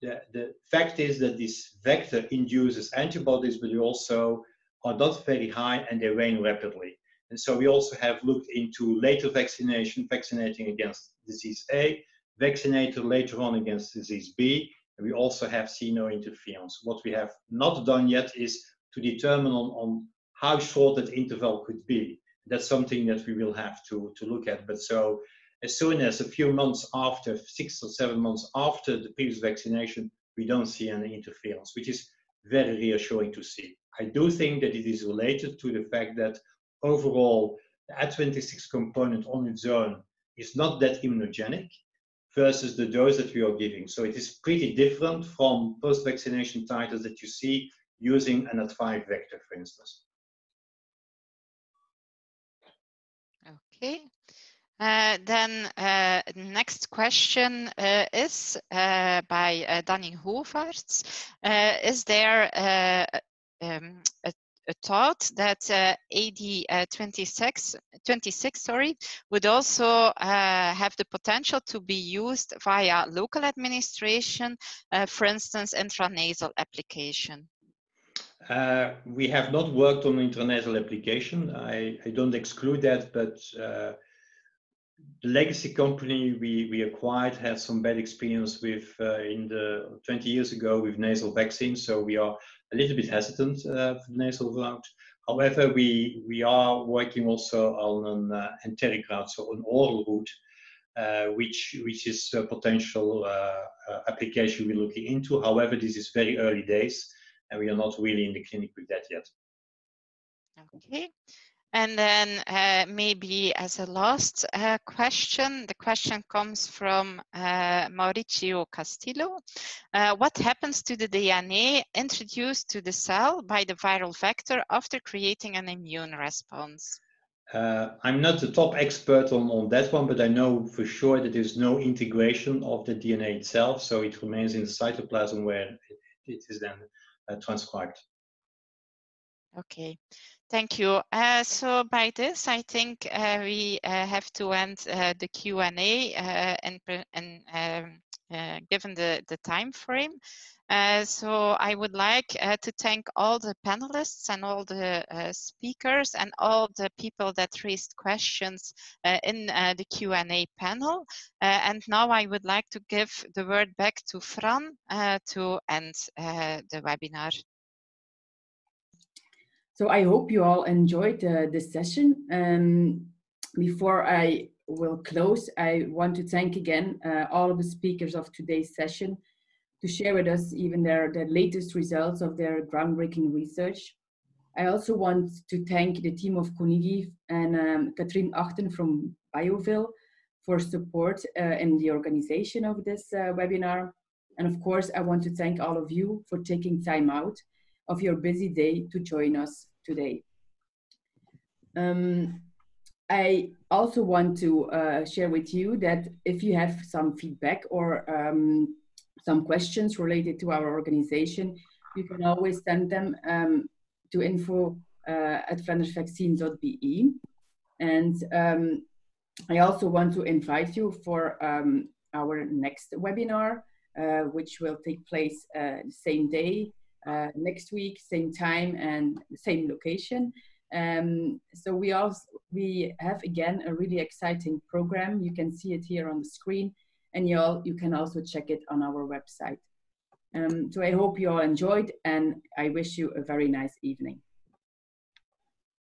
The, the fact is that this vector induces antibodies, but you also are not very high and they wane rapidly. And so we also have looked into later vaccination, vaccinating against disease A, vaccinated later on against disease B, and we also have seen no interference. What we have not done yet is to determine on, on how short that interval could be. That's something that we will have to, to look at. But so as soon as a few months after, six or seven months after the previous vaccination, we don't see any interference, which is very reassuring to see. I do think that it is related to the fact that overall the A26 component on its own is not that immunogenic versus the dose that we are giving. So it is pretty different from post-vaccination titers that you see using an Ad5 vector, for instance. Okay. Uh, then uh, next question uh, is uh, by uh, Danny Hovarts. Uh, is there um, a, a, thought that AD 26, 26 sorry, would also have the potential to be used via local administration, for instance, intranasal application? Uh, we have not worked on intranasal application. I, I don't exclude that, but uh, the legacy company we, we acquired had some bad experience with uh, in the 20 years ago with nasal vaccines. So we are a little bit hesitant uh, for the nasal route. However, we, we are working also on an uh, enteric route, so an oral route, uh, which, which is a potential uh, uh, application we're looking into. However, this is very early days and we are not really in the clinic with that yet. Okay. And then uh, maybe as a last uh, question, the question comes from uh, Mauricio Castillo. Uh, what happens to the DNA introduced to the cell by the viral vector after creating an immune response? Uh, I'm not the top expert on, on that one, but I know for sure that there's no integration of the DNA itself, so it remains in the cytoplasm where it, it is then uh, transcribed. Okay, thank you. Uh, so by this, I think uh, we uh, have to end uh, the Q&A uh, and, and um, uh, given the, the time frame. so I would like to thank all the panelists and all the speakers and all the people that raised questions in the Q&A panel. and now I would like to give the word back to Fran to end the webinar. So I hope you all enjoyed uh, this session. Um, before I will close, I want to thank again uh, all of the speakers of today's session to share with us even their, their latest results of their groundbreaking research. I also want to thank the team of Conigi and um, Katrien Achten from BioVille for support uh, in the organization of this uh, webinar. And of course, I want to thank all of you for taking time out of your busy day to join us today. Um, I also want to uh, share with you that if you have some feedback or um, some questions related to our organization, you can always send them um, to info uh, at flandersvaccine.be. And um, I also want to invite you for um, our next webinar, uh, which will take place uh, same day, uh, next week, same time and same location. Um, so we also we have again a really exciting program. You can see it here on the screen, and you all you can also check it on our website. Um, so I hope you all enjoyed, and I wish you a very nice evening.